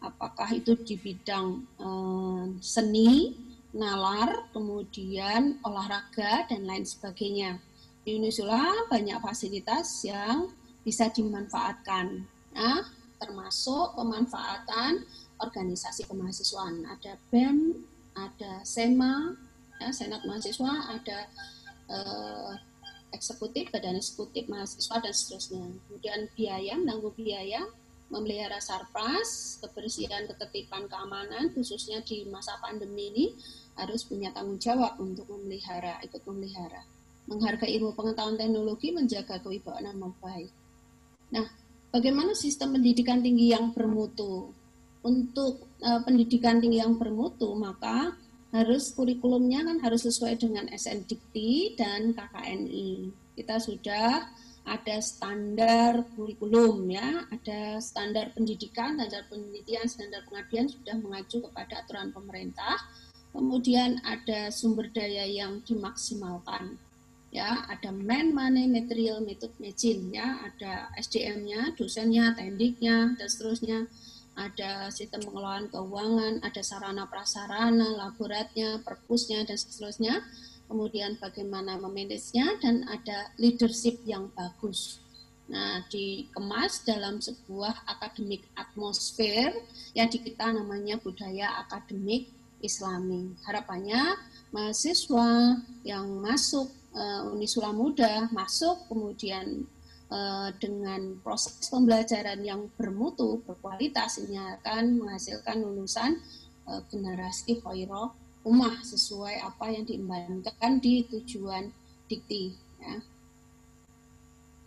apakah itu di bidang eh, seni, nalar, kemudian olahraga dan lain sebagainya. Di Unisula banyak fasilitas yang bisa dimanfaatkan. Nah, termasuk pemanfaatan organisasi kemahasiswaan. Ada BEM, ada SEMA, ya, Senat Mahasiswa, ada eh, eksekutif, badan eksekutif mahasiswa, dan seterusnya. Kemudian biaya, menanggung biaya, memelihara sarpras, kebersihan, ketertiban, keamanan, khususnya di masa pandemi ini, harus punya tanggung jawab untuk memelihara, ikut memelihara. Menghargai ilmu pengetahuan teknologi, menjaga kewibawaan nama baik. Nah, bagaimana sistem pendidikan tinggi yang bermutu? untuk uh, pendidikan tinggi yang bermutu maka harus kurikulumnya kan harus sesuai dengan SNDikti dan KKNI. Kita sudah ada standar kurikulum ya, ada standar pendidikan, standar penelitian, standar pengabdian sudah mengacu kepada aturan pemerintah. Kemudian ada sumber daya yang dimaksimalkan. Ya, ada man, money, material, method, machine ya, ada SDM-nya, dosennya, tendiknya dan seterusnya ada sistem pengelolaan keuangan, ada sarana prasarana, laboratnya, perpusnya, dan seterusnya. Kemudian bagaimana memanagenya dan ada leadership yang bagus. Nah, dikemas dalam sebuah akademik atmosfer yang di kita namanya budaya akademik Islami. Harapannya mahasiswa yang masuk uh, Unisula Muda masuk kemudian Eh, dengan proses pembelajaran yang bermutu, berkualitas ini akan menghasilkan lulusan uh, generasi khairah umah sesuai apa yang diembankan di tujuan dikti. Ya.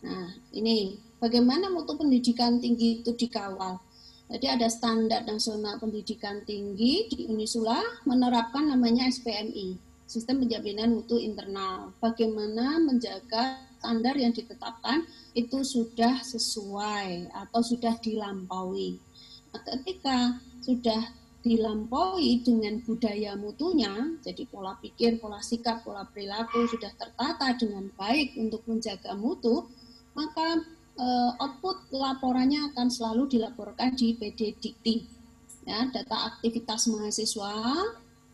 Nah, ini bagaimana mutu pendidikan tinggi itu dikawal. Jadi ada standar nasional pendidikan tinggi di Unisula menerapkan namanya SPMI, Sistem Penjaminan Mutu Internal. Bagaimana menjaga standar yang ditetapkan itu sudah sesuai atau sudah dilampaui. Nah, ketika sudah dilampaui dengan budaya mutunya, jadi pola pikir, pola sikap, pola perilaku sudah tertata dengan baik untuk menjaga mutu, maka eh, output laporannya akan selalu dilaporkan di PD Dikti. Ya, data aktivitas mahasiswa,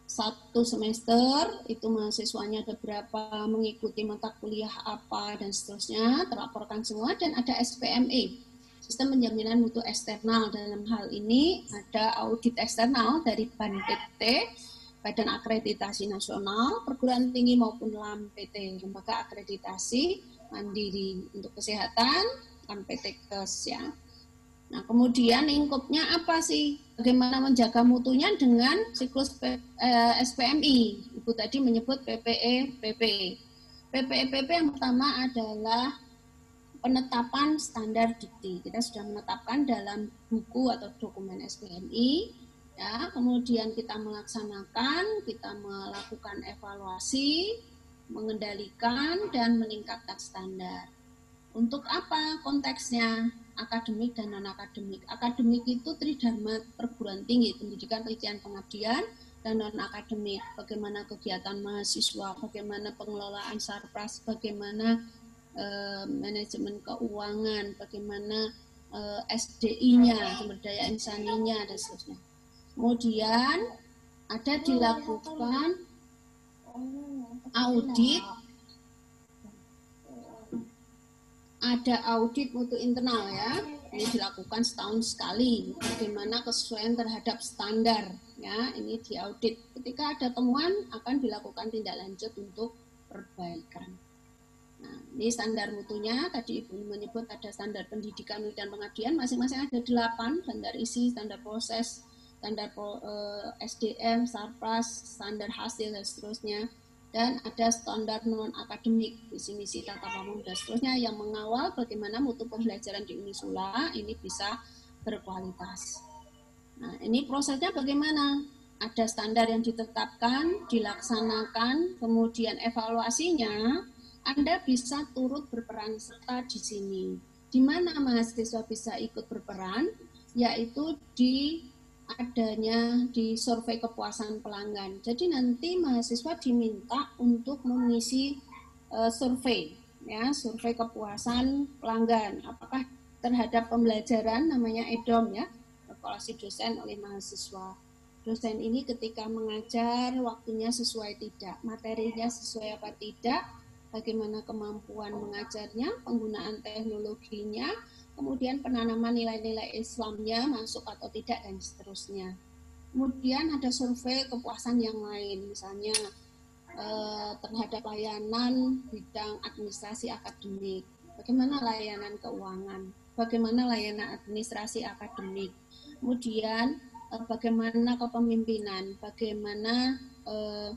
satu semester itu mahasiswanya ada berapa, mengikuti mata kuliah apa dan seterusnya, terlaporkan semua dan ada SPME, sistem penjaminan mutu eksternal dalam hal ini ada audit eksternal dari BAN PT, Badan Akreditasi Nasional, perguruan tinggi maupun LAM PT, lembaga akreditasi mandiri untuk kesehatan, LAM PT KES ya. Nah, kemudian lingkupnya apa sih? Bagaimana menjaga mutunya dengan siklus P, eh, SPMI? Ibu tadi menyebut PPE, PPE. PPE, PPE yang pertama adalah penetapan standar dikti. Kita sudah menetapkan dalam buku atau dokumen SPMI. Ya, kemudian kita melaksanakan, kita melakukan evaluasi, mengendalikan dan meningkatkan standar. Untuk apa konteksnya? Akademik dan non-akademik. Akademik itu tridharma perguruan tinggi, pendidikan, penelitian, pengabdian, dan non-akademik. Bagaimana kegiatan mahasiswa, bagaimana pengelolaan sarpras, bagaimana eh, manajemen keuangan, bagaimana eh, SDI-nya, sumber daya insaninya, dan seterusnya. Kemudian ada dilakukan audit ada audit mutu internal ya. Ini dilakukan setahun sekali. Bagaimana kesesuaian terhadap standar ya. Ini diaudit. Ketika ada temuan akan dilakukan tindak lanjut untuk perbaikan. Ini standar mutunya. Tadi Ibu menyebut ada standar pendidikan dan pengabdian. Masing-masing ada delapan standar isi, standar proses, standar eh, SDM, Sarpras, standar hasil dan seterusnya dan ada standar non akademik visi misi tata bangun dan seterusnya yang mengawal bagaimana mutu pembelajaran di Unisula ini bisa berkualitas. Nah, ini prosesnya bagaimana? Ada standar yang ditetapkan, dilaksanakan, kemudian evaluasinya, Anda bisa turut berperan serta di sini. Di mana mahasiswa bisa ikut berperan? Yaitu di adanya di survei kepuasan pelanggan. Jadi nanti mahasiswa diminta untuk mengisi uh, survei, ya, survei kepuasan pelanggan. Apakah terhadap pembelajaran namanya EDOM ya, evaluasi dosen oleh mahasiswa. Dosen ini ketika mengajar waktunya sesuai tidak, materinya sesuai apa tidak, bagaimana kemampuan mengajarnya, penggunaan teknologinya, kemudian penanaman nilai-nilai Islamnya masuk atau tidak dan seterusnya. Kemudian ada survei kepuasan yang lain, misalnya eh, terhadap layanan bidang administrasi akademik, bagaimana layanan keuangan, bagaimana layanan administrasi akademik, kemudian eh, bagaimana kepemimpinan, bagaimana eh,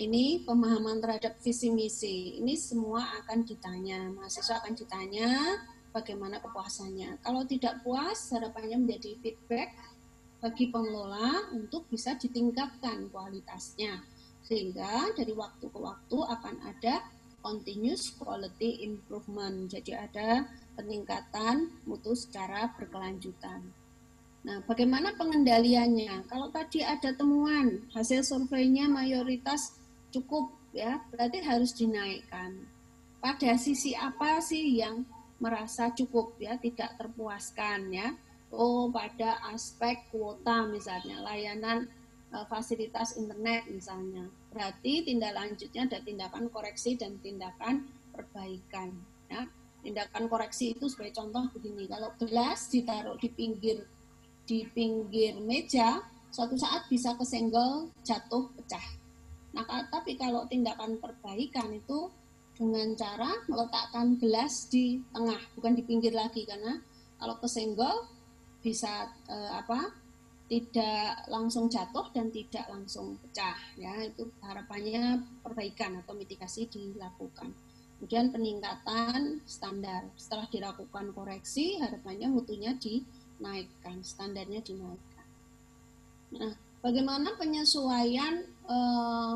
ini pemahaman terhadap visi misi, ini semua akan ditanya, mahasiswa akan ditanya bagaimana kepuasannya. Kalau tidak puas, harapannya menjadi feedback bagi pengelola untuk bisa ditingkatkan kualitasnya. Sehingga dari waktu ke waktu akan ada continuous quality improvement. Jadi ada peningkatan mutu secara berkelanjutan. Nah, bagaimana pengendaliannya? Kalau tadi ada temuan, hasil surveinya mayoritas cukup ya, berarti harus dinaikkan. Pada sisi apa sih yang merasa cukup ya? Tidak terpuaskan ya. Oh pada aspek kuota misalnya. Layanan e, fasilitas internet misalnya. Berarti tindak lanjutnya ada tindakan koreksi dan tindakan perbaikan ya. Tindakan koreksi itu sebagai contoh begini. Kalau gelas ditaruh di pinggir di pinggir meja suatu saat bisa kesenggol jatuh pecah nah tapi kalau tindakan perbaikan itu dengan cara meletakkan gelas di tengah, bukan di pinggir lagi karena kalau kesenggol bisa eh, apa? tidak langsung jatuh dan tidak langsung pecah ya. Itu harapannya perbaikan atau mitigasi dilakukan. Kemudian peningkatan standar. Setelah dilakukan koreksi harapannya mutunya dinaikkan standarnya dinaikkan. Nah bagaimana penyesuaian eh,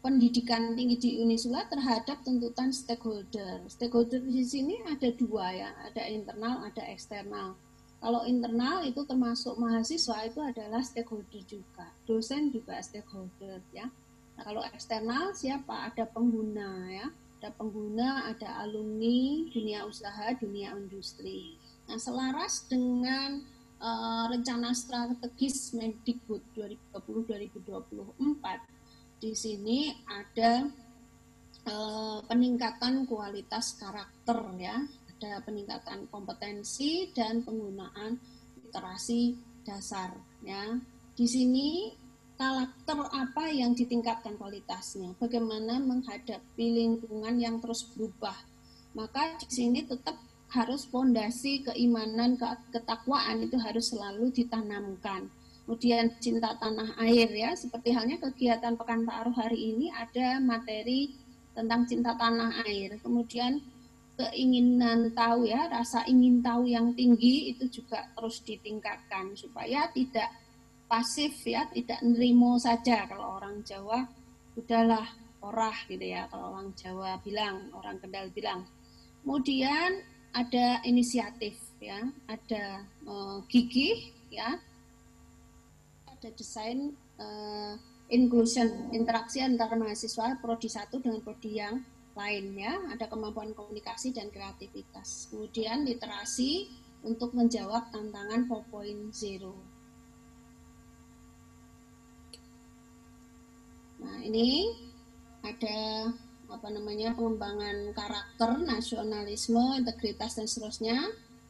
pendidikan tinggi di Unisula terhadap tuntutan stakeholder. Stakeholder di sini ada dua ya, ada internal, ada eksternal. Kalau internal itu termasuk mahasiswa itu adalah stakeholder juga, dosen juga stakeholder ya. Nah, kalau eksternal siapa? Ada pengguna ya, ada pengguna, ada alumni, dunia usaha, dunia industri. Nah, selaras dengan uh, rencana strategis Mendikbud 2020-2024 di sini ada eh, peningkatan kualitas karakter ya, ada peningkatan kompetensi dan penggunaan literasi dasar ya. Di sini karakter apa yang ditingkatkan kualitasnya, bagaimana menghadapi lingkungan yang terus berubah. Maka di sini tetap harus fondasi keimanan, ketakwaan itu harus selalu ditanamkan. Kemudian cinta tanah air ya seperti halnya kegiatan pekan taruh hari ini ada materi tentang cinta tanah air. Kemudian keinginan tahu ya rasa ingin tahu yang tinggi itu juga terus ditingkatkan supaya tidak pasif ya tidak nerimo saja. Kalau orang Jawa udahlah orah gitu ya. Kalau orang Jawa bilang orang Kendal bilang. Kemudian ada inisiatif ya. Ada uh, gigih ya. Ada desain uh, inclusion interaksi antara mahasiswa prodi satu dengan prodi yang lainnya ada kemampuan komunikasi dan kreativitas. Kemudian literasi untuk menjawab tantangan 4.0 nah ini ada apa namanya pengembangan karakter, nasionalisme, integritas dan seterusnya.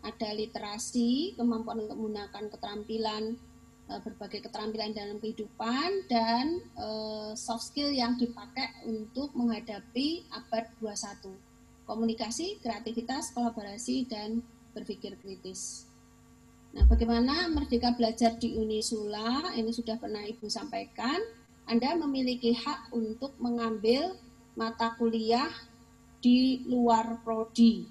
Ada literasi, kemampuan untuk menggunakan keterampilan eh, berbagai keterampilan dalam kehidupan dan uh, soft skill yang dipakai untuk menghadapi abad 21. Komunikasi, kreativitas, kolaborasi dan berpikir kritis. Nah, bagaimana Merdeka Belajar di Unisula? Ini sudah pernah Ibu sampaikan. Anda memiliki hak untuk mengambil mata kuliah di luar prodi.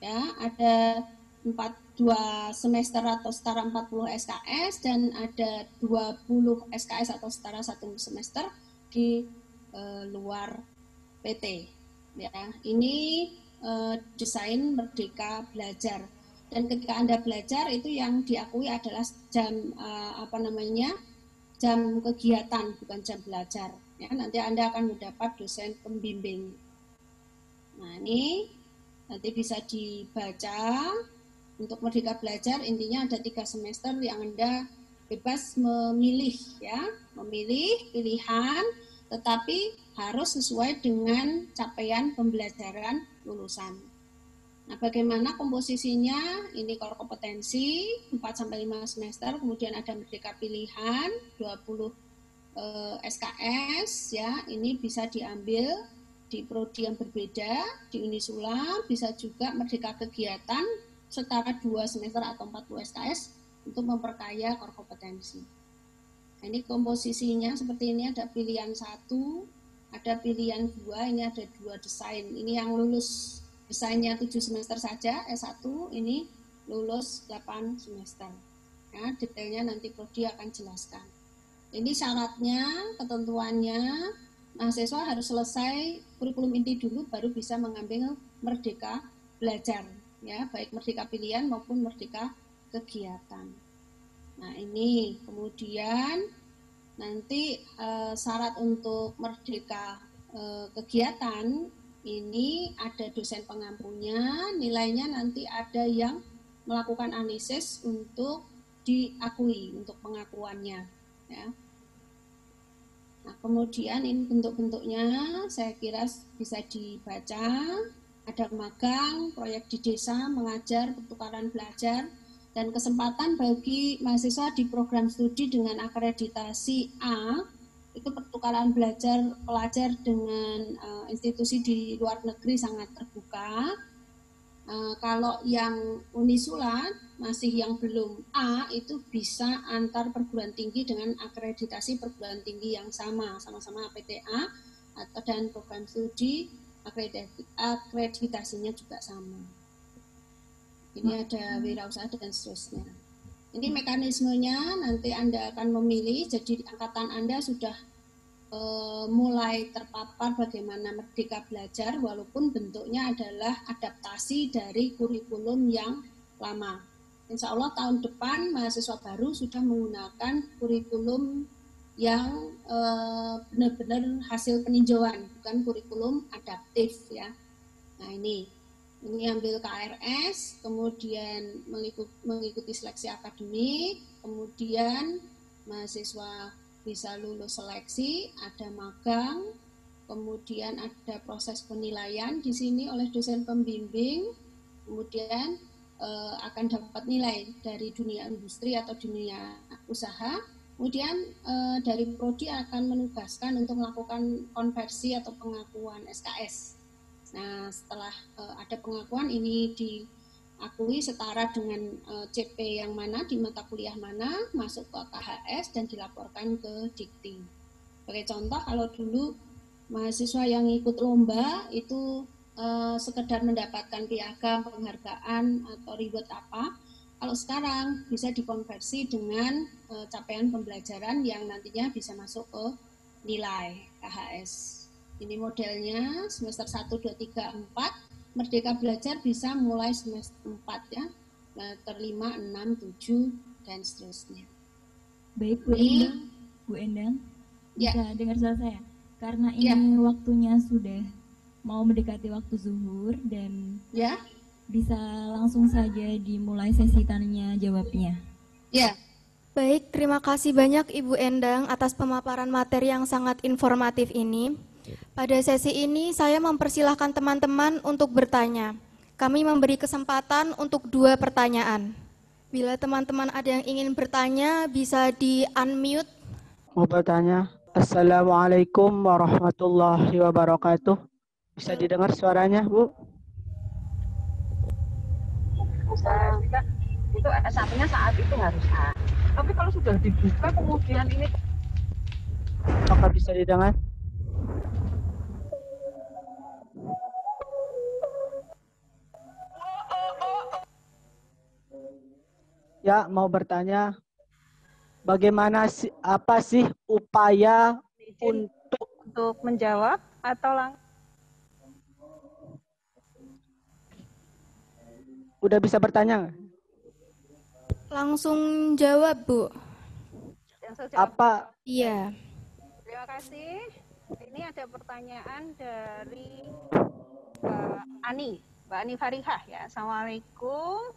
Ya, ada empat dua semester atau setara 40 SKS dan ada 20 SKS atau setara satu semester di e, luar PT. Ya, ini e, desain Merdeka Belajar. Dan ketika Anda belajar itu yang diakui adalah jam e, apa namanya? jam kegiatan bukan jam belajar ya nanti anda akan mendapat dosen pembimbing nah ini nanti bisa dibaca untuk merdeka belajar intinya ada tiga semester yang anda bebas memilih ya memilih pilihan tetapi harus sesuai dengan capaian pembelajaran lulusan. Nah, bagaimana komposisinya? Ini core kompetensi 4 sampai 5 semester, kemudian ada merdeka pilihan 20 eh, SKS ya ini bisa diambil di prodi yang berbeda di Unisula bisa juga merdeka kegiatan setara dua semester atau 40 SKS untuk memperkaya core kompetensi. Nah, ini komposisinya seperti ini ada pilihan satu, ada pilihan dua, ini ada dua desain. Ini yang lulus desainnya 7 semester saja S1, ini lulus 8 semester. Ya, detailnya nanti prodi akan jelaskan. Ini syaratnya, ketentuannya, mahasiswa harus selesai kurikulum inti dulu baru bisa mengambil merdeka belajar, ya, baik merdeka pilihan maupun merdeka kegiatan. Nah, ini kemudian nanti e, syarat untuk merdeka e, kegiatan ini ada dosen pengampunya, nilainya nanti ada yang melakukan analisis untuk diakui untuk pengakuannya ya. Nah, kemudian ini bentuk-bentuknya saya kira bisa dibaca. Ada magang, proyek di desa, mengajar, pertukaran belajar, dan kesempatan bagi mahasiswa di program studi dengan akreditasi A itu pertukaran belajar pelajar dengan uh, institusi di luar negeri sangat terbuka Eh, kalau yang Unisula masih yang belum A itu bisa antar perguruan tinggi dengan akreditasi perguruan tinggi yang sama, sama-sama PTA atau dan program studi akreditasinya juga sama. Ini hmm. ada wirausaha dan seterusnya. Ini mekanismenya nanti Anda akan memilih, jadi angkatan Anda sudah e, mulai terpapar bagaimana merdeka belajar walaupun bentuknya adalah adaptasi dari kurikulum yang lama. Insya Allah tahun depan mahasiswa baru sudah menggunakan kurikulum yang e, benar-benar hasil peninjauan, bukan kurikulum adaptif ya. Nah ini, ini ambil KRS, kemudian mengikuti seleksi akademik, kemudian mahasiswa bisa lulus seleksi, ada magang, kemudian ada proses penilaian di sini oleh dosen pembimbing, kemudian e, akan dapat nilai dari dunia industri atau dunia usaha, kemudian e, dari prodi akan menugaskan untuk melakukan konversi atau pengakuan SKS. Nah, setelah e, ada pengakuan ini di akui setara dengan eh, CP yang mana di mata kuliah mana masuk ke KHS dan dilaporkan ke Dikti. Sebagai contoh kalau dulu mahasiswa yang ikut lomba itu uh, sekedar mendapatkan piagam, penghargaan atau reward apa, kalau sekarang bisa dikonversi dengan uh, capaian pembelajaran yang nantinya bisa masuk ke nilai KHS. Ini modelnya semester 1, 2, 3, 4 Merdeka Belajar bisa mulai semester 4 ya, semester 5, 6, 7, dan seterusnya. Baik Bu Endang, Bu Endang, ya. bisa ya. dengar suara saya? Karena ini ya. waktunya sudah mau mendekati waktu zuhur dan ya. bisa langsung saja dimulai sesi tanya jawabnya. Ya. Baik, terima kasih banyak Ibu Endang atas pemaparan materi yang sangat informatif ini. Pada sesi ini saya mempersilahkan teman-teman untuk bertanya. Kami memberi kesempatan untuk dua pertanyaan. Bila teman-teman ada yang ingin bertanya, bisa di-unmute. Mau bertanya? Assalamualaikum warahmatullahi wabarakatuh. Bisa didengar suaranya, Bu? Bisa. Itu satunya saat itu harus A. Tapi kalau sudah dibuka kemudian ini Apakah bisa didengar? Ya, mau bertanya, bagaimana sih, apa sih upaya untuk untuk menjawab atau lang Udah bisa bertanya Langsung jawab, Bu. Apa? Iya. Terima kasih. Ini ada pertanyaan dari Mbak Ani, Mbak Ani Farihah ya. Assalamualaikum,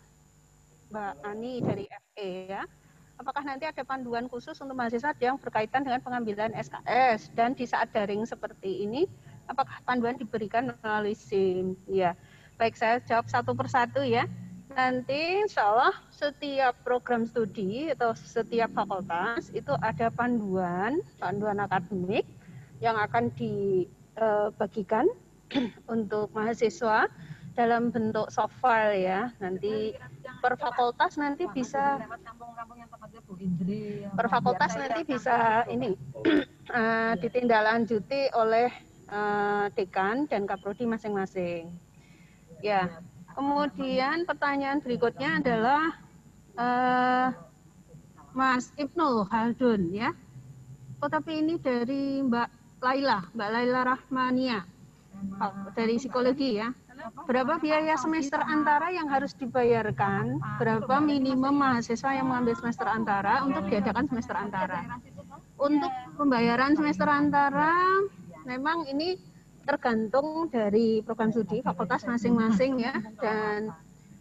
Mbak Ani dari FE ya. Apakah nanti ada panduan khusus untuk mahasiswa yang berkaitan dengan pengambilan SKS dan di saat daring seperti ini, apakah panduan diberikan melalui SIM? Ya, baik saya jawab satu persatu ya. Nanti insya Allah setiap program studi atau setiap fakultas itu ada panduan, panduan akademik yang akan dibagikan untuk mahasiswa dalam bentuk soft file ya. Nanti per fakultas nanti bisa per fakultas nanti bisa ini uh, ditindaklanjuti oleh uh, dekan dan kaprodi masing-masing. Ya, Kemudian pertanyaan berikutnya adalah uh, Mas Ibnu Haldun ya. Oh tapi ini dari Mbak Laila, Mbak Laila Rahmania oh, dari psikologi ya. Berapa biaya semester antara yang harus dibayarkan? Berapa minimum mahasiswa yang mengambil semester antara untuk diadakan semester antara? Untuk pembayaran semester antara, memang ini tergantung dari program studi fakultas masing-masing ya. Dan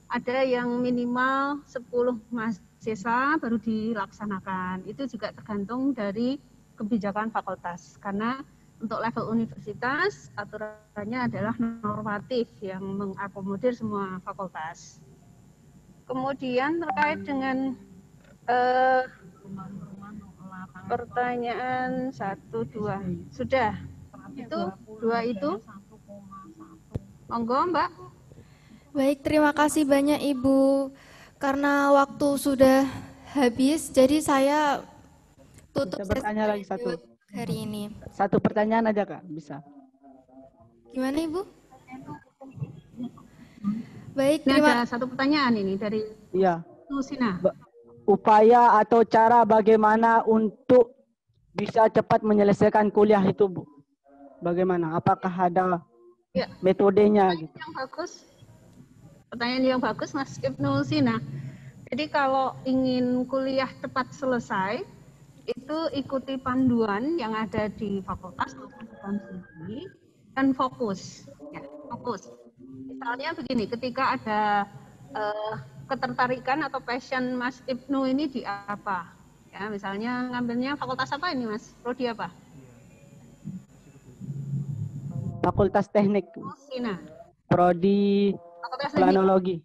ada yang minimal 10 mahasiswa baru dilaksanakan. Itu juga tergantung dari kebijakan fakultas. Karena untuk level universitas aturannya adalah normatif yang mengakomodir semua fakultas. Kemudian terkait dengan eh, pertanyaan satu dua. Sudah? Itu? Dua itu? Monggo mbak. Baik terima kasih banyak ibu. Karena waktu sudah habis jadi saya tutup Bisa bertanya lagi satu hari ini satu pertanyaan aja kak bisa gimana ibu baik ini terima... ada satu pertanyaan ini dari iya Nusina upaya atau cara bagaimana untuk bisa cepat menyelesaikan kuliah itu bu bagaimana? Apakah ada ya. metodenya? Pertanyaan gitu? Yang bagus, pertanyaan yang bagus, Mas Ibnu Sina. Jadi kalau ingin kuliah cepat selesai, itu ikuti panduan yang ada di fakultas maupun studi dan fokus, ya, fokus. Misalnya begini, ketika ada uh, ketertarikan atau passion Mas Ibnu ini di apa? Ya, misalnya ngambilnya fakultas apa ini Mas? Prodi apa? Fakultas Teknik. Sina. Prodi Fakultas Planologi.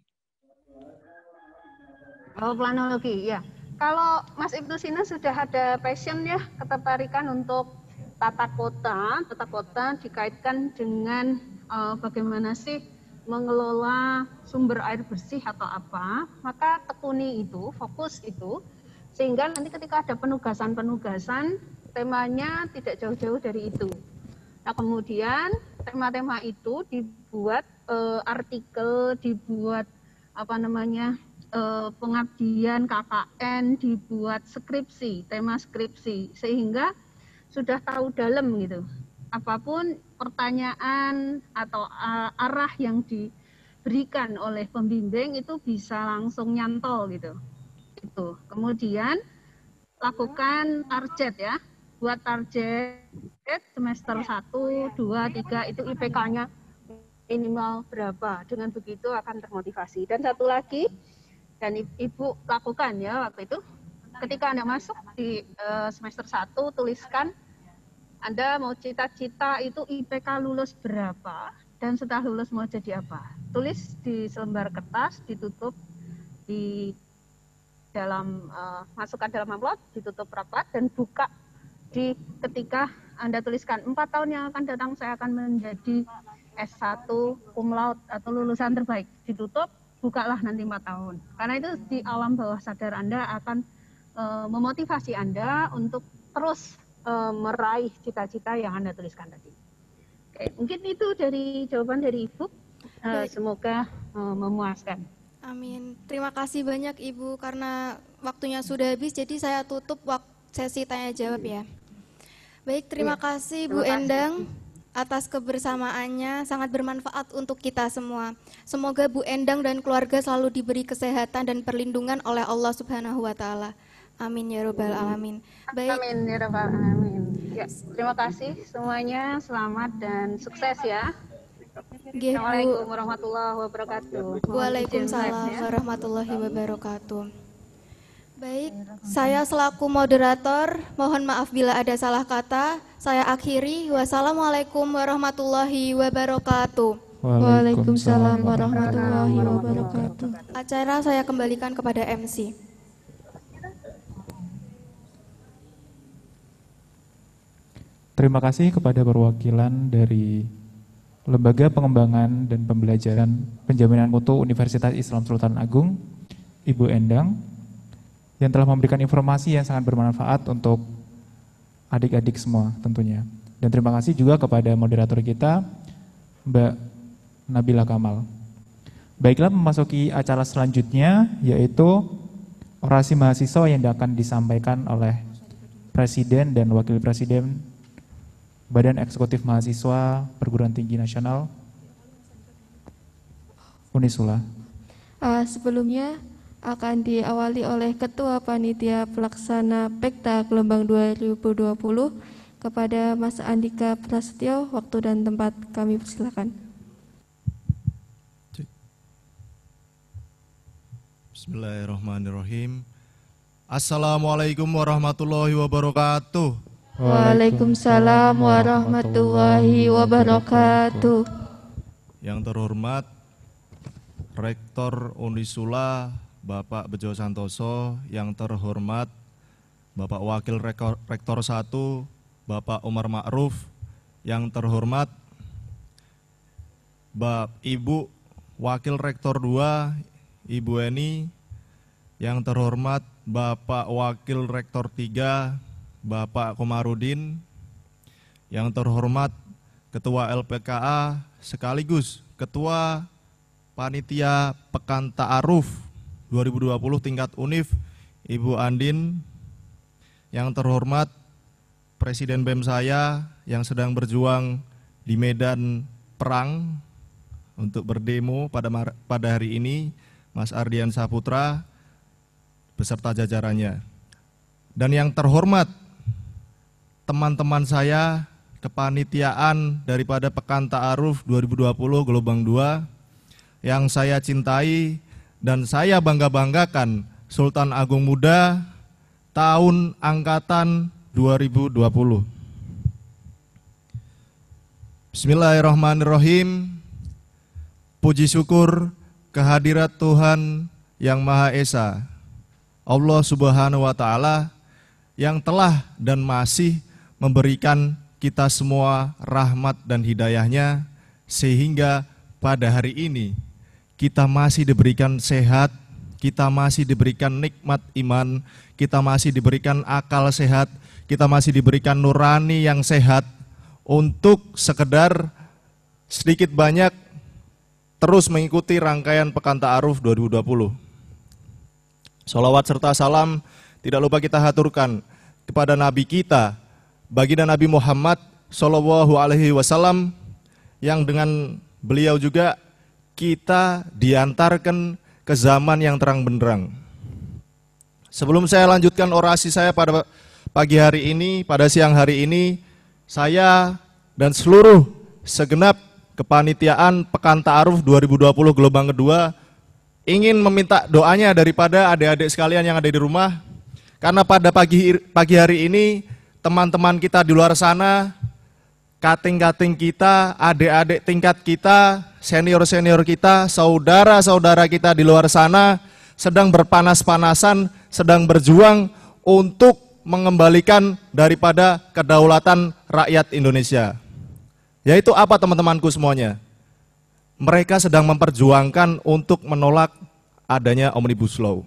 Oh, planologi, ya. Kalau Mas Ibnu Sina sudah ada passion ya, ketertarikan untuk tata kota, tata kota dikaitkan dengan uh, bagaimana sih mengelola sumber air bersih atau apa, maka tekuni itu, fokus itu, sehingga nanti ketika ada penugasan-penugasan, temanya tidak jauh-jauh dari itu. Nah, kemudian tema-tema itu dibuat uh, artikel, dibuat apa namanya uh, pengabdian KKN, dibuat skripsi, tema skripsi, sehingga sudah tahu dalam gitu. Apa pun pertanyaan atau uh, arah yang diberikan oleh pembimbing itu bisa langsung nyantol gitu. Itu. Kemudian lakukan target ya, buat target semester 1, 2, 3 itu IPK-nya minimal berapa. Dengan begitu akan termotivasi. Dan satu lagi, dan Ibu lakukan ya waktu itu, ketika Anda masuk di uh, semester 1, tuliskan Anda mau cita-cita itu IPK lulus berapa dan setelah lulus mau jadi apa. Tulis di selembar kertas, ditutup di dalam uh, masukkan dalam amplop, ditutup rapat dan buka di ketika Anda tuliskan empat tahun yang akan datang saya akan menjadi S1 cum laude atau lulusan terbaik. Ditutup, bukalah nanti empat tahun. Karena itu di alam bawah sadar Anda akan uh, memotivasi Anda untuk terus uh, meraih cita-cita yang Anda tuliskan tadi. Oke, mungkin itu dari jawaban dari Ibu. Uh, semoga uh, memuaskan. Amin. Terima kasih banyak Ibu karena waktunya sudah habis jadi saya tutup waktu sesi tanya jawab ya. Baik, terima ya, kasih Bu terima Endang atas kebersamaannya sangat bermanfaat untuk kita semua. Semoga Bu Endang dan keluarga selalu diberi kesehatan dan perlindungan oleh Allah Subhanahu wa taala. Amin ya robbal alamin. Baik. Amin ya robbal alamin. Ya, terima kasih semuanya. Selamat dan sukses ya. Assalamualaikum warahmatullahi wabarakatuh. Waalaikumsalam warahmatullahi wabarakatuh. Baik, saya selaku moderator, mohon maaf bila ada salah kata. Saya akhiri. Wassalamualaikum warahmatullahi wabarakatuh. Waalaikumsalam warahmatullahi wabarakatuh. Acara saya kembalikan kepada MC. Terima kasih kepada perwakilan dari Lembaga Pengembangan dan Pembelajaran Penjaminan Mutu Universitas Islam Sultan Agung, Ibu Endang, yang telah memberikan informasi yang sangat bermanfaat untuk adik-adik semua tentunya. Dan terima kasih juga kepada moderator kita, Mbak Nabila Kamal. Baiklah memasuki acara selanjutnya, yaitu orasi mahasiswa yang akan disampaikan oleh Presiden dan Wakil Presiden Badan Eksekutif Mahasiswa Perguruan Tinggi Nasional Unisula. Uh, sebelumnya akan diawali oleh Ketua Panitia Pelaksana Pekta Gelombang 2020 kepada Mas Andika Prasetyo. Waktu dan tempat kami persilakan. Bismillahirrahmanirrahim. Assalamualaikum warahmatullahi wabarakatuh. Waalaikumsalam warahmatullahi wabarakatuh. Yang terhormat Rektor Unisula Bapak Bejo Santoso, yang terhormat Bapak Wakil Rektor, Rektor 1 Bapak Umar Ma'ruf, yang terhormat Bapak Ibu Wakil Rektor 2 Ibu Eni, yang terhormat Bapak Wakil Rektor 3 Bapak Komarudin, yang terhormat Ketua LPKA sekaligus Ketua Panitia Pekan Ta'aruf 2020 tingkat UNIF, Ibu Andin, yang terhormat Presiden BEM saya yang sedang berjuang di medan perang untuk berdemo pada pada hari ini, Mas Ardian Saputra beserta jajarannya. Dan yang terhormat teman-teman saya kepanitiaan daripada Pekan Ta'aruf 2020 Gelombang 2 yang saya cintai dan saya bangga-banggakan Sultan Agung Muda tahun angkatan 2020. Bismillahirrahmanirrahim. Puji syukur kehadirat Tuhan yang Maha Esa. Allah Subhanahu wa taala yang telah dan masih memberikan kita semua rahmat dan hidayahnya sehingga pada hari ini kita masih diberikan sehat, kita masih diberikan nikmat iman, kita masih diberikan akal sehat, kita masih diberikan nurani yang sehat untuk sekedar sedikit banyak terus mengikuti rangkaian Pekan Ta'aruf 2020. Salawat serta salam tidak lupa kita haturkan kepada Nabi kita, baginda Nabi Muhammad Shallallahu Alaihi Wasallam yang dengan beliau juga kita diantarkan ke zaman yang terang benderang. Sebelum saya lanjutkan orasi saya pada pagi hari ini, pada siang hari ini, saya dan seluruh segenap kepanitiaan Pekan Ta'aruf 2020 gelombang kedua ingin meminta doanya daripada adik-adik sekalian yang ada di rumah karena pada pagi pagi hari ini teman-teman kita di luar sana, kating-kating kita, adik-adik tingkat kita, senior-senior kita, saudara-saudara kita di luar sana sedang berpanas-panasan, sedang berjuang untuk mengembalikan daripada kedaulatan rakyat Indonesia. Yaitu apa teman-temanku semuanya? Mereka sedang memperjuangkan untuk menolak adanya Omnibus Law.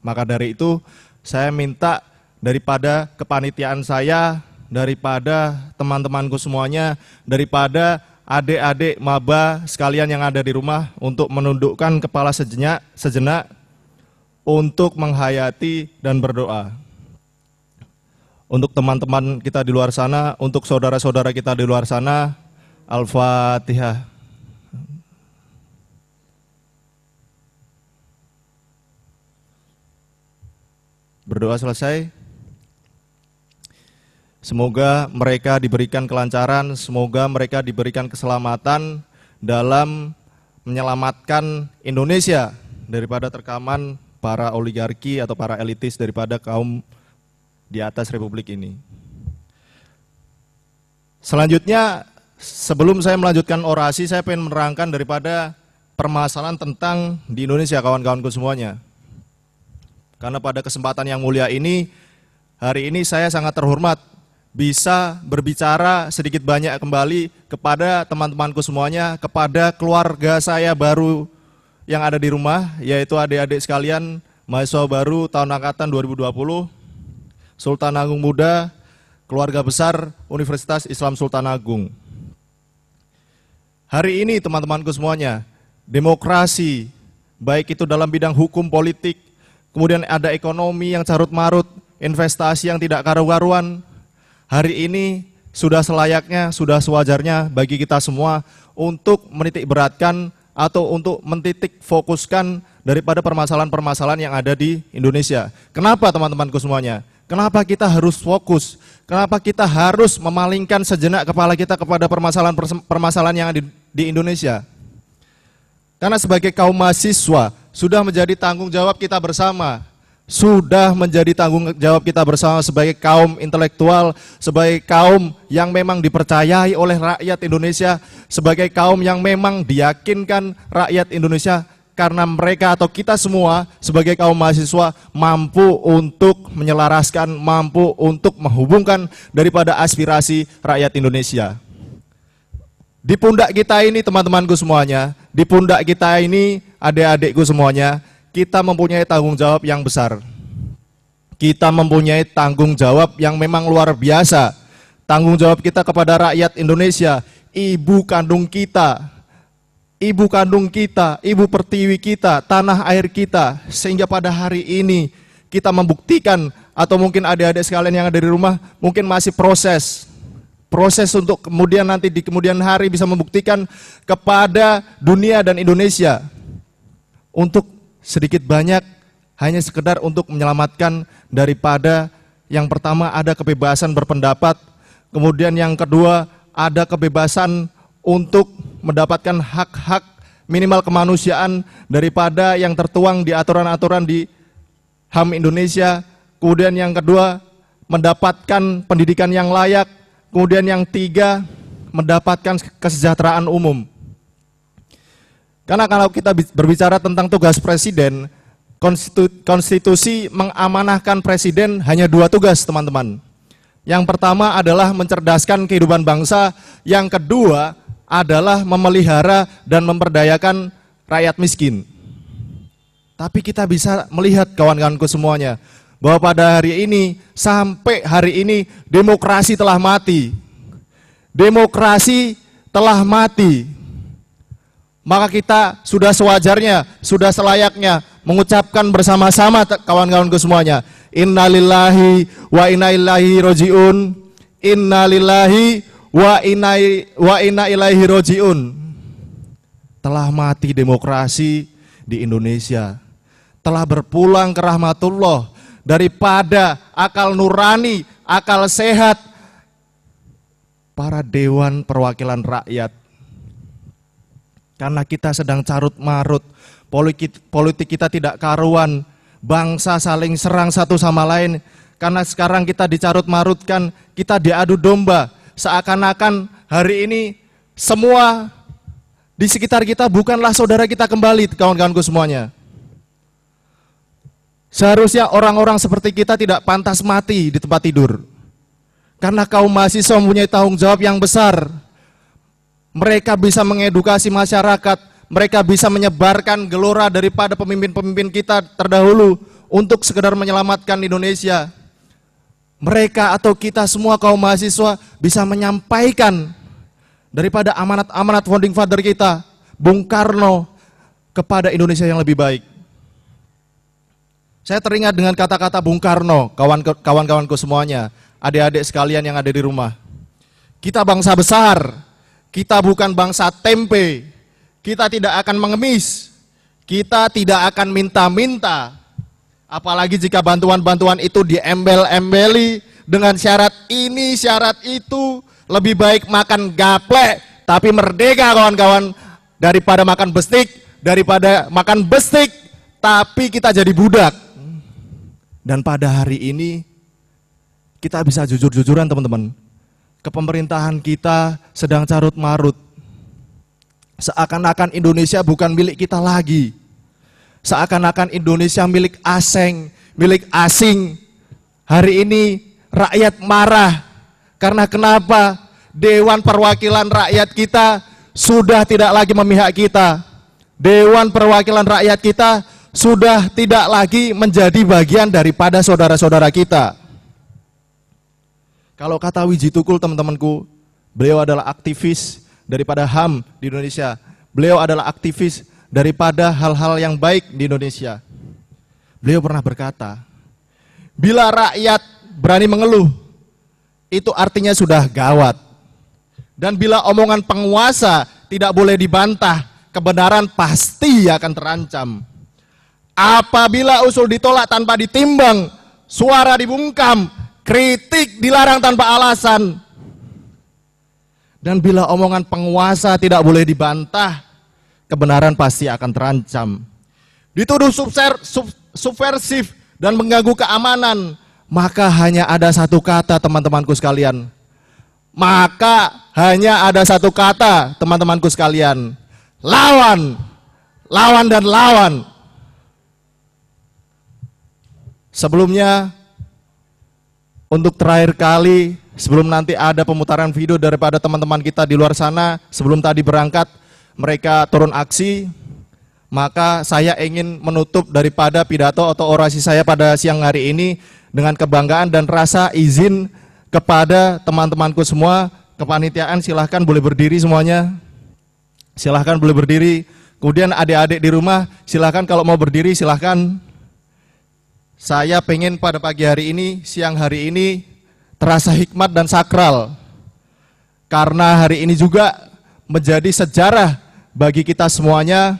Maka dari itu saya minta daripada kepanitiaan saya, daripada teman-temanku semuanya, daripada adik-adik maba sekalian yang ada di rumah untuk menundukkan kepala sejenak, sejenak untuk menghayati dan berdoa untuk teman-teman kita di luar sana, untuk saudara-saudara kita di luar sana. Al-Fatihah. Berdoa selesai. Semoga mereka diberikan kelancaran, semoga mereka diberikan keselamatan dalam menyelamatkan Indonesia daripada terkaman para oligarki atau para elitis daripada kaum di atas republik ini. Selanjutnya, sebelum saya melanjutkan orasi, saya ingin menerangkan daripada permasalahan tentang di Indonesia kawan-kawanku semuanya. Karena pada kesempatan yang mulia ini, hari ini saya sangat terhormat bisa berbicara sedikit banyak kembali kepada teman-temanku semuanya, kepada keluarga saya baru yang ada di rumah, yaitu adik-adik sekalian, mahasiswa baru tahun angkatan 2020, Sultan Agung Muda, keluarga besar Universitas Islam Sultan Agung. Hari ini teman-temanku semuanya, demokrasi, baik itu dalam bidang hukum politik, kemudian ada ekonomi yang carut marut, investasi yang tidak karu-karuan, hari ini sudah selayaknya, sudah sewajarnya bagi kita semua untuk menitik beratkan atau untuk mentitik fokuskan daripada permasalahan-permasalahan yang ada di Indonesia. Kenapa teman-temanku semuanya? Kenapa kita harus fokus? Kenapa kita harus memalingkan sejenak kepala kita kepada permasalahan-permasalahan yang ada di Indonesia? Karena sebagai kaum mahasiswa sudah menjadi tanggung jawab kita bersama, sudah menjadi tanggung jawab kita bersama sebagai kaum intelektual, sebagai kaum yang memang dipercayai oleh rakyat Indonesia, sebagai kaum yang memang diyakinkan rakyat Indonesia karena mereka atau kita semua sebagai kaum mahasiswa mampu untuk menyelaraskan, mampu untuk menghubungkan daripada aspirasi rakyat Indonesia. Di pundak kita ini teman-temanku semuanya, di pundak kita ini adik-adikku semuanya, kita mempunyai tanggung jawab yang besar. Kita mempunyai tanggung jawab yang memang luar biasa. Tanggung jawab kita kepada rakyat Indonesia, ibu kandung kita, ibu kandung kita, ibu pertiwi kita, tanah air kita, sehingga pada hari ini kita membuktikan atau mungkin adik-adik sekalian yang ada di rumah mungkin masih proses proses untuk kemudian nanti di kemudian hari bisa membuktikan kepada dunia dan Indonesia untuk sedikit banyak hanya sekedar untuk menyelamatkan daripada yang pertama ada kebebasan berpendapat, kemudian yang kedua ada kebebasan untuk mendapatkan hak-hak minimal kemanusiaan daripada yang tertuang di aturan-aturan di HAM Indonesia. Kemudian yang kedua, mendapatkan pendidikan yang layak. Kemudian yang tiga, mendapatkan kesejahteraan umum. Karena kalau kita berbicara tentang tugas presiden, konstitusi mengamanahkan presiden hanya dua tugas, teman-teman. Yang pertama adalah mencerdaskan kehidupan bangsa, yang kedua adalah memelihara dan memperdayakan rakyat miskin. Tapi kita bisa melihat kawan-kawanku semuanya, bahwa pada hari ini, sampai hari ini, demokrasi telah mati. Demokrasi telah mati. Maka kita sudah sewajarnya, sudah selayaknya mengucapkan bersama-sama kawan-kawanku semuanya. Innalillahi wa inna ilaihi rojiun. Innalillahi wa inna wa inna ilaihi rojiun. Telah mati demokrasi di Indonesia. Telah berpulang ke rahmatullah daripada akal nurani, akal sehat para dewan perwakilan rakyat. Karena kita sedang carut marut, politik, kita tidak karuan, bangsa saling serang satu sama lain Karena sekarang kita dicarut marutkan, kita diadu domba. Seakan-akan hari ini semua di sekitar kita bukanlah saudara kita kembali, kawan-kawanku semuanya. Seharusnya orang-orang seperti kita tidak pantas mati di tempat tidur. Karena kaum mahasiswa mempunyai tanggung jawab yang besar. Mereka bisa mengedukasi masyarakat, mereka bisa menyebarkan gelora daripada pemimpin-pemimpin kita terdahulu untuk sekedar menyelamatkan Indonesia mereka atau kita semua kaum mahasiswa bisa menyampaikan daripada amanat-amanat founding father kita, Bung Karno, kepada Indonesia yang lebih baik. Saya teringat dengan kata-kata Bung Karno, kawan-kawanku semuanya, adik-adik sekalian yang ada di rumah. Kita bangsa besar, kita bukan bangsa tempe, kita tidak akan mengemis, kita tidak akan minta-minta, Apalagi jika bantuan-bantuan itu diembel-embeli dengan syarat ini, syarat itu, lebih baik makan gaplek tapi merdeka kawan-kawan daripada makan bestik, daripada makan bestik tapi kita jadi budak. Dan pada hari ini kita bisa jujur-jujuran teman-teman. Kepemerintahan kita sedang carut marut. Seakan-akan Indonesia bukan milik kita lagi. Seakan-akan Indonesia milik asing, milik asing. Hari ini rakyat marah. Karena kenapa? Dewan Perwakilan Rakyat kita sudah tidak lagi memihak kita. Dewan Perwakilan Rakyat kita sudah tidak lagi menjadi bagian daripada saudara-saudara kita. Kalau kata Wiji Tukul teman-temanku, beliau adalah aktivis daripada HAM di Indonesia. Beliau adalah aktivis daripada hal-hal yang baik di Indonesia. Beliau pernah berkata, bila rakyat berani mengeluh, itu artinya sudah gawat. Dan bila omongan penguasa tidak boleh dibantah, kebenaran pasti akan terancam. Apabila usul ditolak tanpa ditimbang, suara dibungkam, kritik dilarang tanpa alasan. Dan bila omongan penguasa tidak boleh dibantah, kebenaran pasti akan terancam. Dituduh subser, sub, subversif dan mengganggu keamanan, maka hanya ada satu kata teman-temanku sekalian. Maka hanya ada satu kata teman-temanku sekalian. Lawan. Lawan dan lawan. Sebelumnya untuk terakhir kali sebelum nanti ada pemutaran video daripada teman-teman kita di luar sana sebelum tadi berangkat mereka turun aksi, maka saya ingin menutup daripada pidato atau orasi saya pada siang hari ini dengan kebanggaan dan rasa izin kepada teman-temanku semua, kepanitiaan silahkan boleh berdiri semuanya. Silahkan boleh berdiri. Kemudian adik-adik di rumah silahkan kalau mau berdiri silahkan. Saya pengen pada pagi hari ini, siang hari ini terasa hikmat dan sakral. Karena hari ini juga menjadi sejarah bagi kita semuanya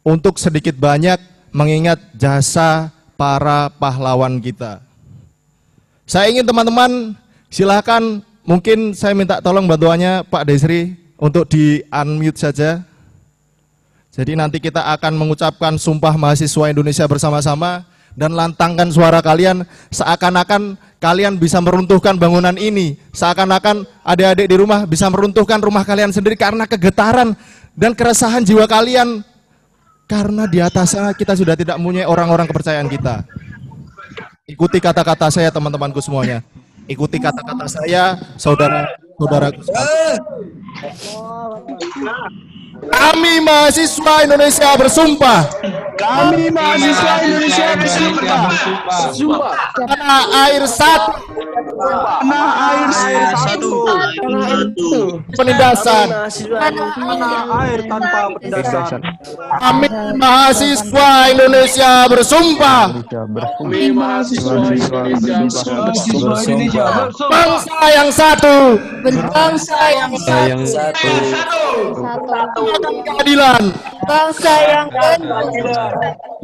untuk sedikit banyak mengingat jasa para pahlawan kita. Saya ingin teman-teman silahkan mungkin saya minta tolong bantuannya Pak Desri untuk di unmute saja. Jadi nanti kita akan mengucapkan sumpah mahasiswa Indonesia bersama-sama dan lantangkan suara kalian seakan-akan kalian bisa meruntuhkan bangunan ini. Seakan-akan adik-adik di rumah bisa meruntuhkan rumah kalian sendiri karena kegetaran dan keresahan jiwa kalian. Karena di atasnya kita sudah tidak punya orang-orang kepercayaan kita. Ikuti kata-kata saya teman-temanku semuanya. Ikuti kata-kata saya, saudara-saudaraku. Kami mahasiswa Indonesia bersumpah. Kami mahasiswa Indonesia bersumpah. Tanah air satu. Tanah air satu. Penindasan. Tanah air tanpa penindasan. Kami mahasiswa Indonesia bersumpah. Kami mahasiswa Indonesia bersumpah. Bangsa yang satu. Berbangsa yang satu. satu. Keadilan. Bangsa yang.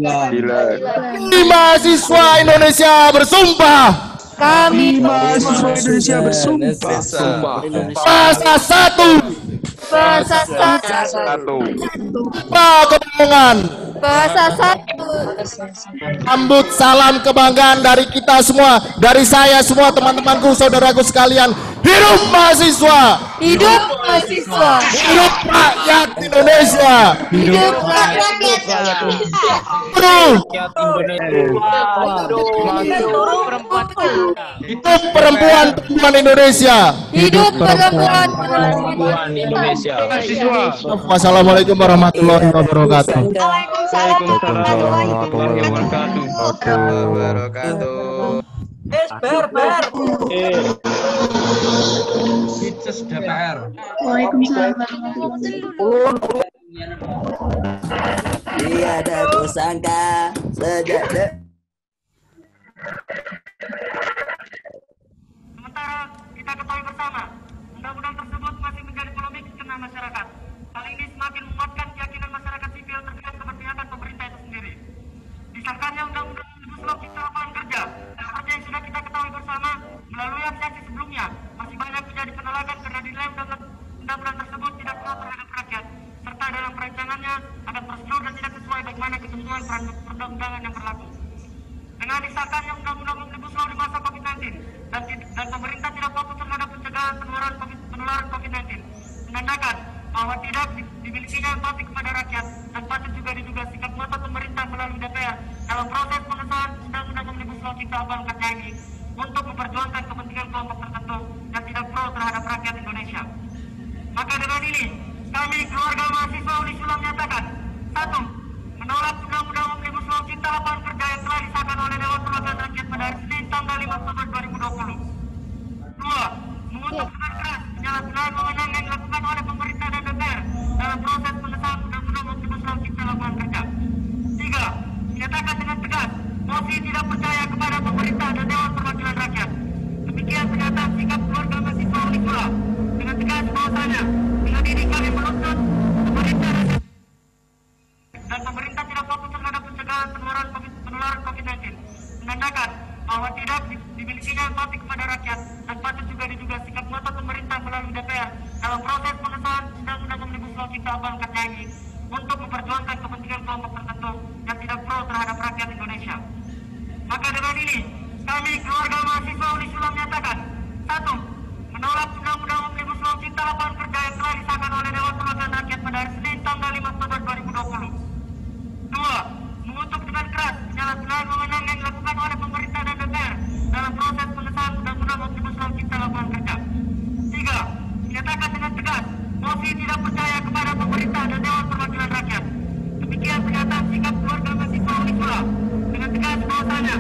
Kami mahasiswa Indonesia bersumpah. Kami mahasiswa Indonesia bersumpah. Bahasa satu. bahasa satu. Tanpa kebohongan. Bahasa satu. Sambut salam kebanggaan dari kita semua, dari saya semua teman-temanku, saudaraku sekalian. Hidup mahasiswa! Hidup mahasiswa! Hidup rakyat Indonesia! Hidup rakyat Indonesia! Hidup perempuan perempuan Indonesia! Hidup perempuan perempuan Indonesia! Wassalamualaikum warahmatullahi wabarakatuh. Waalaikumsalam warahmatullahi wabarakatuh. Ber, ber. Pitches DPR. Waalaikumsalam Tiada kusangka sejak Sementara kita ketahui bersama, undang-undang tersebut masih menjadi polemik di tengah masyarakat. Hal ini semakin menguatkan keyakinan sipil terkait pemerintah itu sendiri. Disahkannya undang-undang Omnibus Law Cipta Lapangan Kerja, seperti yang sudah kita ketahui bersama, melalui aksi sebelumnya, masih banyak menjadi penolakan karena dinilai undang-undang tersebut tidak pro terhadap rakyat, serta dalam perancangannya ada prosedur dan tidak sesuai bagaimana ketentuan perundang-undangan yang berlaku. Dengan disahkannya undang-undang Omnibus Law di masa COVID-19 dan, dan pemerintah tidak fokus terhadap pencegahan penularan COVID-19, menandakan bahwa tidak dimilikinya empati kepada rakyat dan patut juga diduga sikap mata pemerintah melalui DPR dalam proses pengesahan undang-undang Omnibus Law Cipta Lapangan Kerja ini untuk memperjuangkan kepentingan kelompok tertentu yang tidak pro terhadap rakyat Indonesia. Maka dengan ini, kami keluarga mahasiswa Unisula menyatakan, satu, menolak undang-undang Omnibus Law Cipta Lapangan Kerja yang telah disahkan oleh Dewan Perwakilan Rakyat pada hari Senin tanggal 5 Oktober 2020. Dua, mengutuk dengan keras penyalahgunaan wewenang yang dilakukan oleh pemerintah dan DPR dalam proses pengesahan undang-undang Omnibus Law Cipta Lapangan Kerja. Tiga, menyatakan dengan tegas mosi tidak percaya kepada pemerintah dan Dewan Perwakilan Rakyat. Demikian pernyataan sikap keluarga mahasiswa Unisula dengan tegas bahwasanya dengan ini kami menuntut pemerintah dan pemerintah tidak fokus terhadap pencegahan penularan COVID-19 menandakan bahwa tidak dimilikinya empati kepada rakyat dan patut juga diduga sikap mata pemerintah melalui DPR dalam proses pengesahan undang-undang Omnibus Law Cipta Lapangan Kerja untuk memperjuangkan kepentingan kelompok tertentu yang tidak pro terhadap rakyat Indonesia. Maka dengan ini, kami keluarga mahasiswa Unisula menyatakan, satu, menolak undang-undang Omnibus Law Cipta Lapangan Kerja yang telah disahkan oleh Dewan Perwakilan Rakyat pada hari Senin tanggal 5 Oktober 2020. Dua, mengutuk dengan keras penyalahgunaan wewenang yang dilakukan oleh pemerintah dalam proses pengesahan undang-undang Omnibus Law Cipta Lapangan Kerja. Tiga, menyatakan dengan tegas mosi tidak percaya kepada pemerintah dan Dewan Perwakilan Rakyat. Demikian pernyataan sikap keluarga mahasiswa Unisula dengan tegas bahwasanya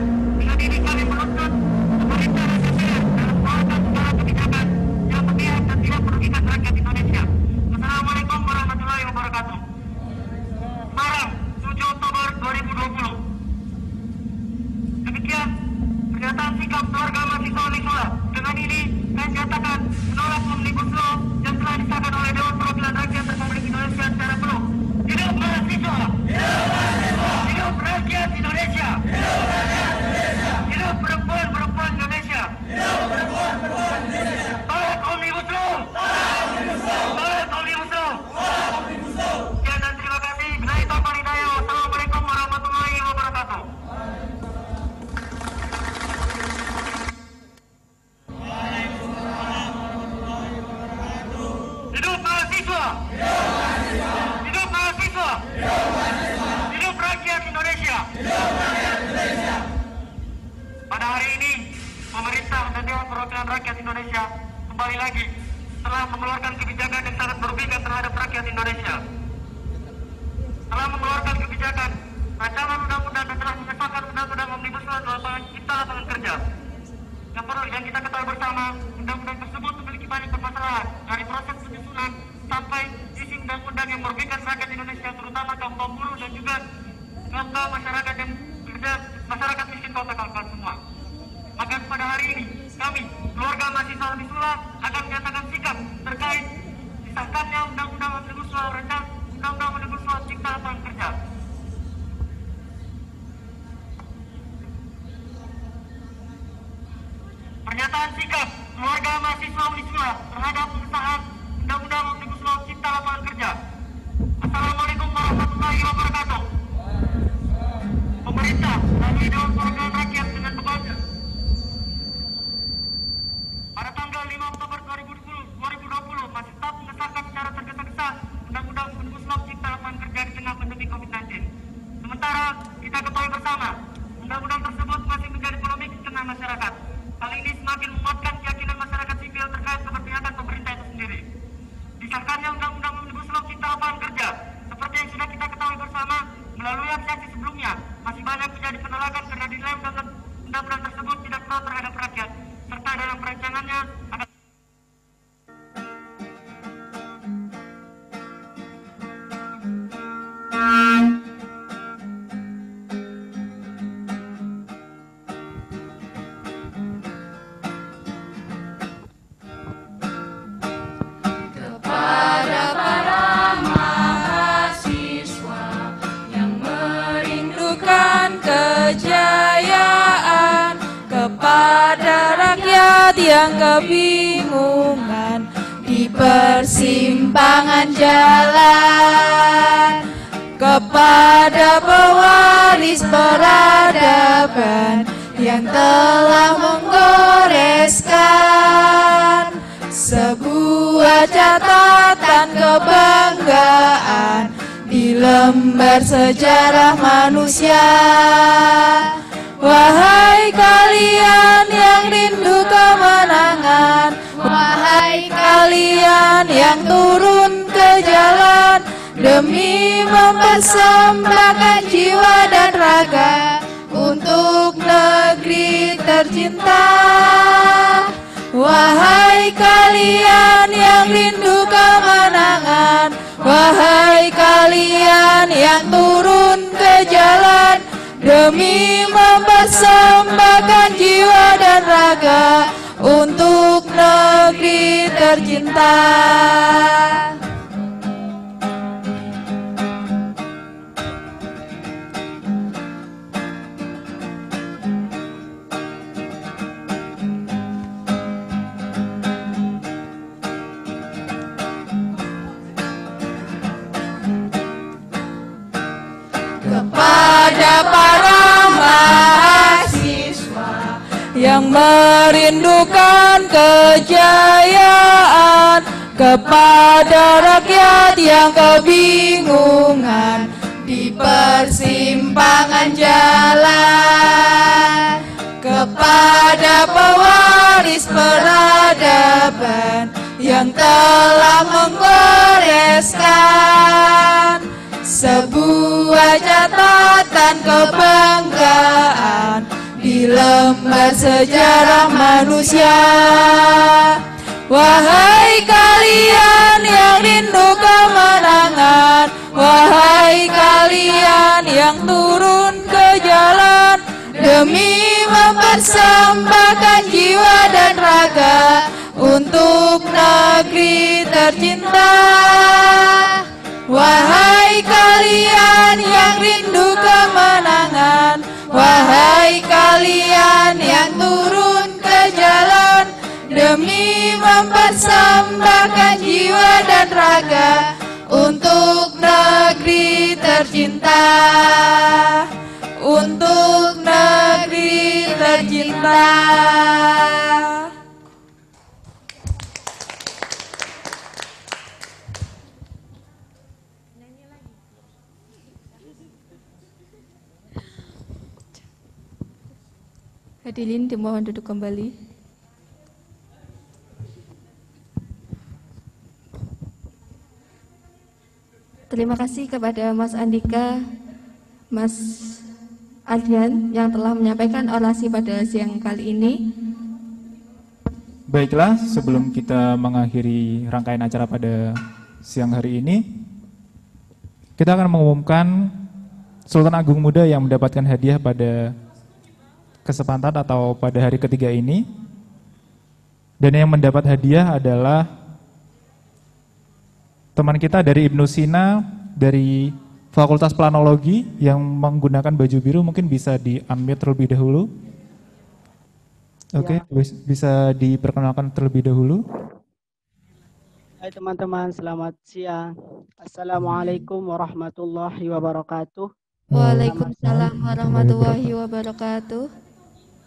melalui aksi sebelumnya, masih banyak terjadi penolakan karena dinilai undang-undang kebingungan di persimpangan jalan, kepada pewaris peradaban yang telah menggoreskan sebuah catatan kebanggaan di lembar sejarah manusia. Wahai kalian yang rindu kemenangan, wahai kalian yang turun ke jalan demi mempersembahkan jiwa dan raga untuk negeri tercinta. Wahai kalian yang rindu kemenangan Wahai kalian yang turun ke jalan Demi mempersembahkan jiwa dan raga Untuk negeri tercinta merindukan kejayaan kepada rakyat yang kebingungan di persimpangan jalan. Kepada pewaris peradaban yang telah menggoreskan sebuah catatan kebanggaan di lembar sejarah manusia. Wahai kalian yang rindu kemenangan, wahai kalian yang turun ke jalan demi mempersembahkan jiwa dan raga untuk negeri tercinta. Wahai kalian yang rindu kalian yang turun ke jalan Demi mempersembahkan jiwa dan raga Untuk negeri tercinta. Untuk negeri tercinta Hadirin dimohon duduk kembali. Terima kasih kepada Mas Andika, Mas Adrian yang telah menyampaikan orasi pada siang kali ini. Baiklah, sebelum kita mengakhiri rangkaian acara pada siang hari ini, kita akan mengumumkan Sultan Agung Muda yang mendapatkan hadiah pada kesempatan atau pada hari ketiga ini. Dan yang mendapat hadiah adalah teman kita dari Ibnu Sina dari Fakultas Planologi yang menggunakan baju biru mungkin bisa di unmute terlebih dahulu. Oke, bis- bisa diperkenalkan terlebih dahulu. Hai teman-teman, selamat siang. Assalamualaikum warahmatullahi wabarakatuh. Waalaikumsalam warahmatullahi wabarakatuh.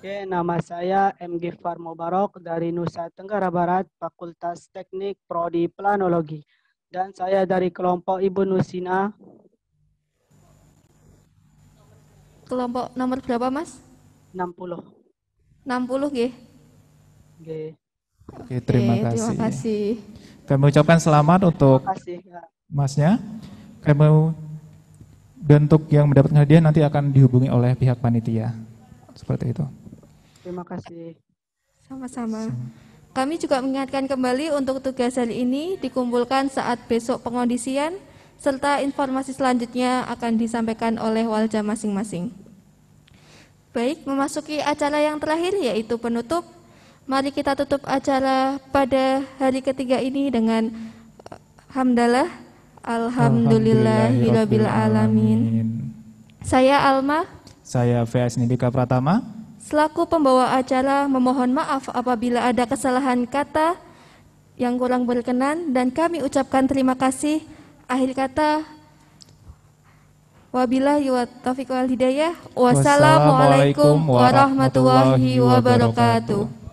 Oke, nama saya MG Far Mubarok dari Nusa Tenggara Barat, Fakultas Teknik Prodi Planologi. Dan saya dari kelompok Ibu Nusina. kelompok nomor berapa, Mas? 60. 60 nggih. Nggih. Oke, terima Oke, kasih. Terima kasih. Kami ucapkan selamat untuk kasih. Kak. Masnya. Kami dan untuk yang mendapatkan hadiah nanti akan dihubungi oleh pihak panitia. Seperti itu. Terima kasih. Sama-sama. Kami juga mengingatkan kembali untuk tugas hari ini dikumpulkan saat besok pengondisian serta informasi selanjutnya akan disampaikan oleh walja masing-masing. Baik, memasuki acara yang terakhir yaitu penutup. Mari kita tutup acara pada hari ketiga ini dengan eh, hamdalah alhamdulillahirabbil alamin. Saya Alma Saya VS Nindika Pratama. Selaku pembawa acara memohon maaf apabila ada kesalahan kata yang kurang berkenan dan kami ucapkan terima kasih. Akhir kata wabillahi wa taufiq wal hidayah. Wassalamualaikum warahmatullahi wabarakatuh.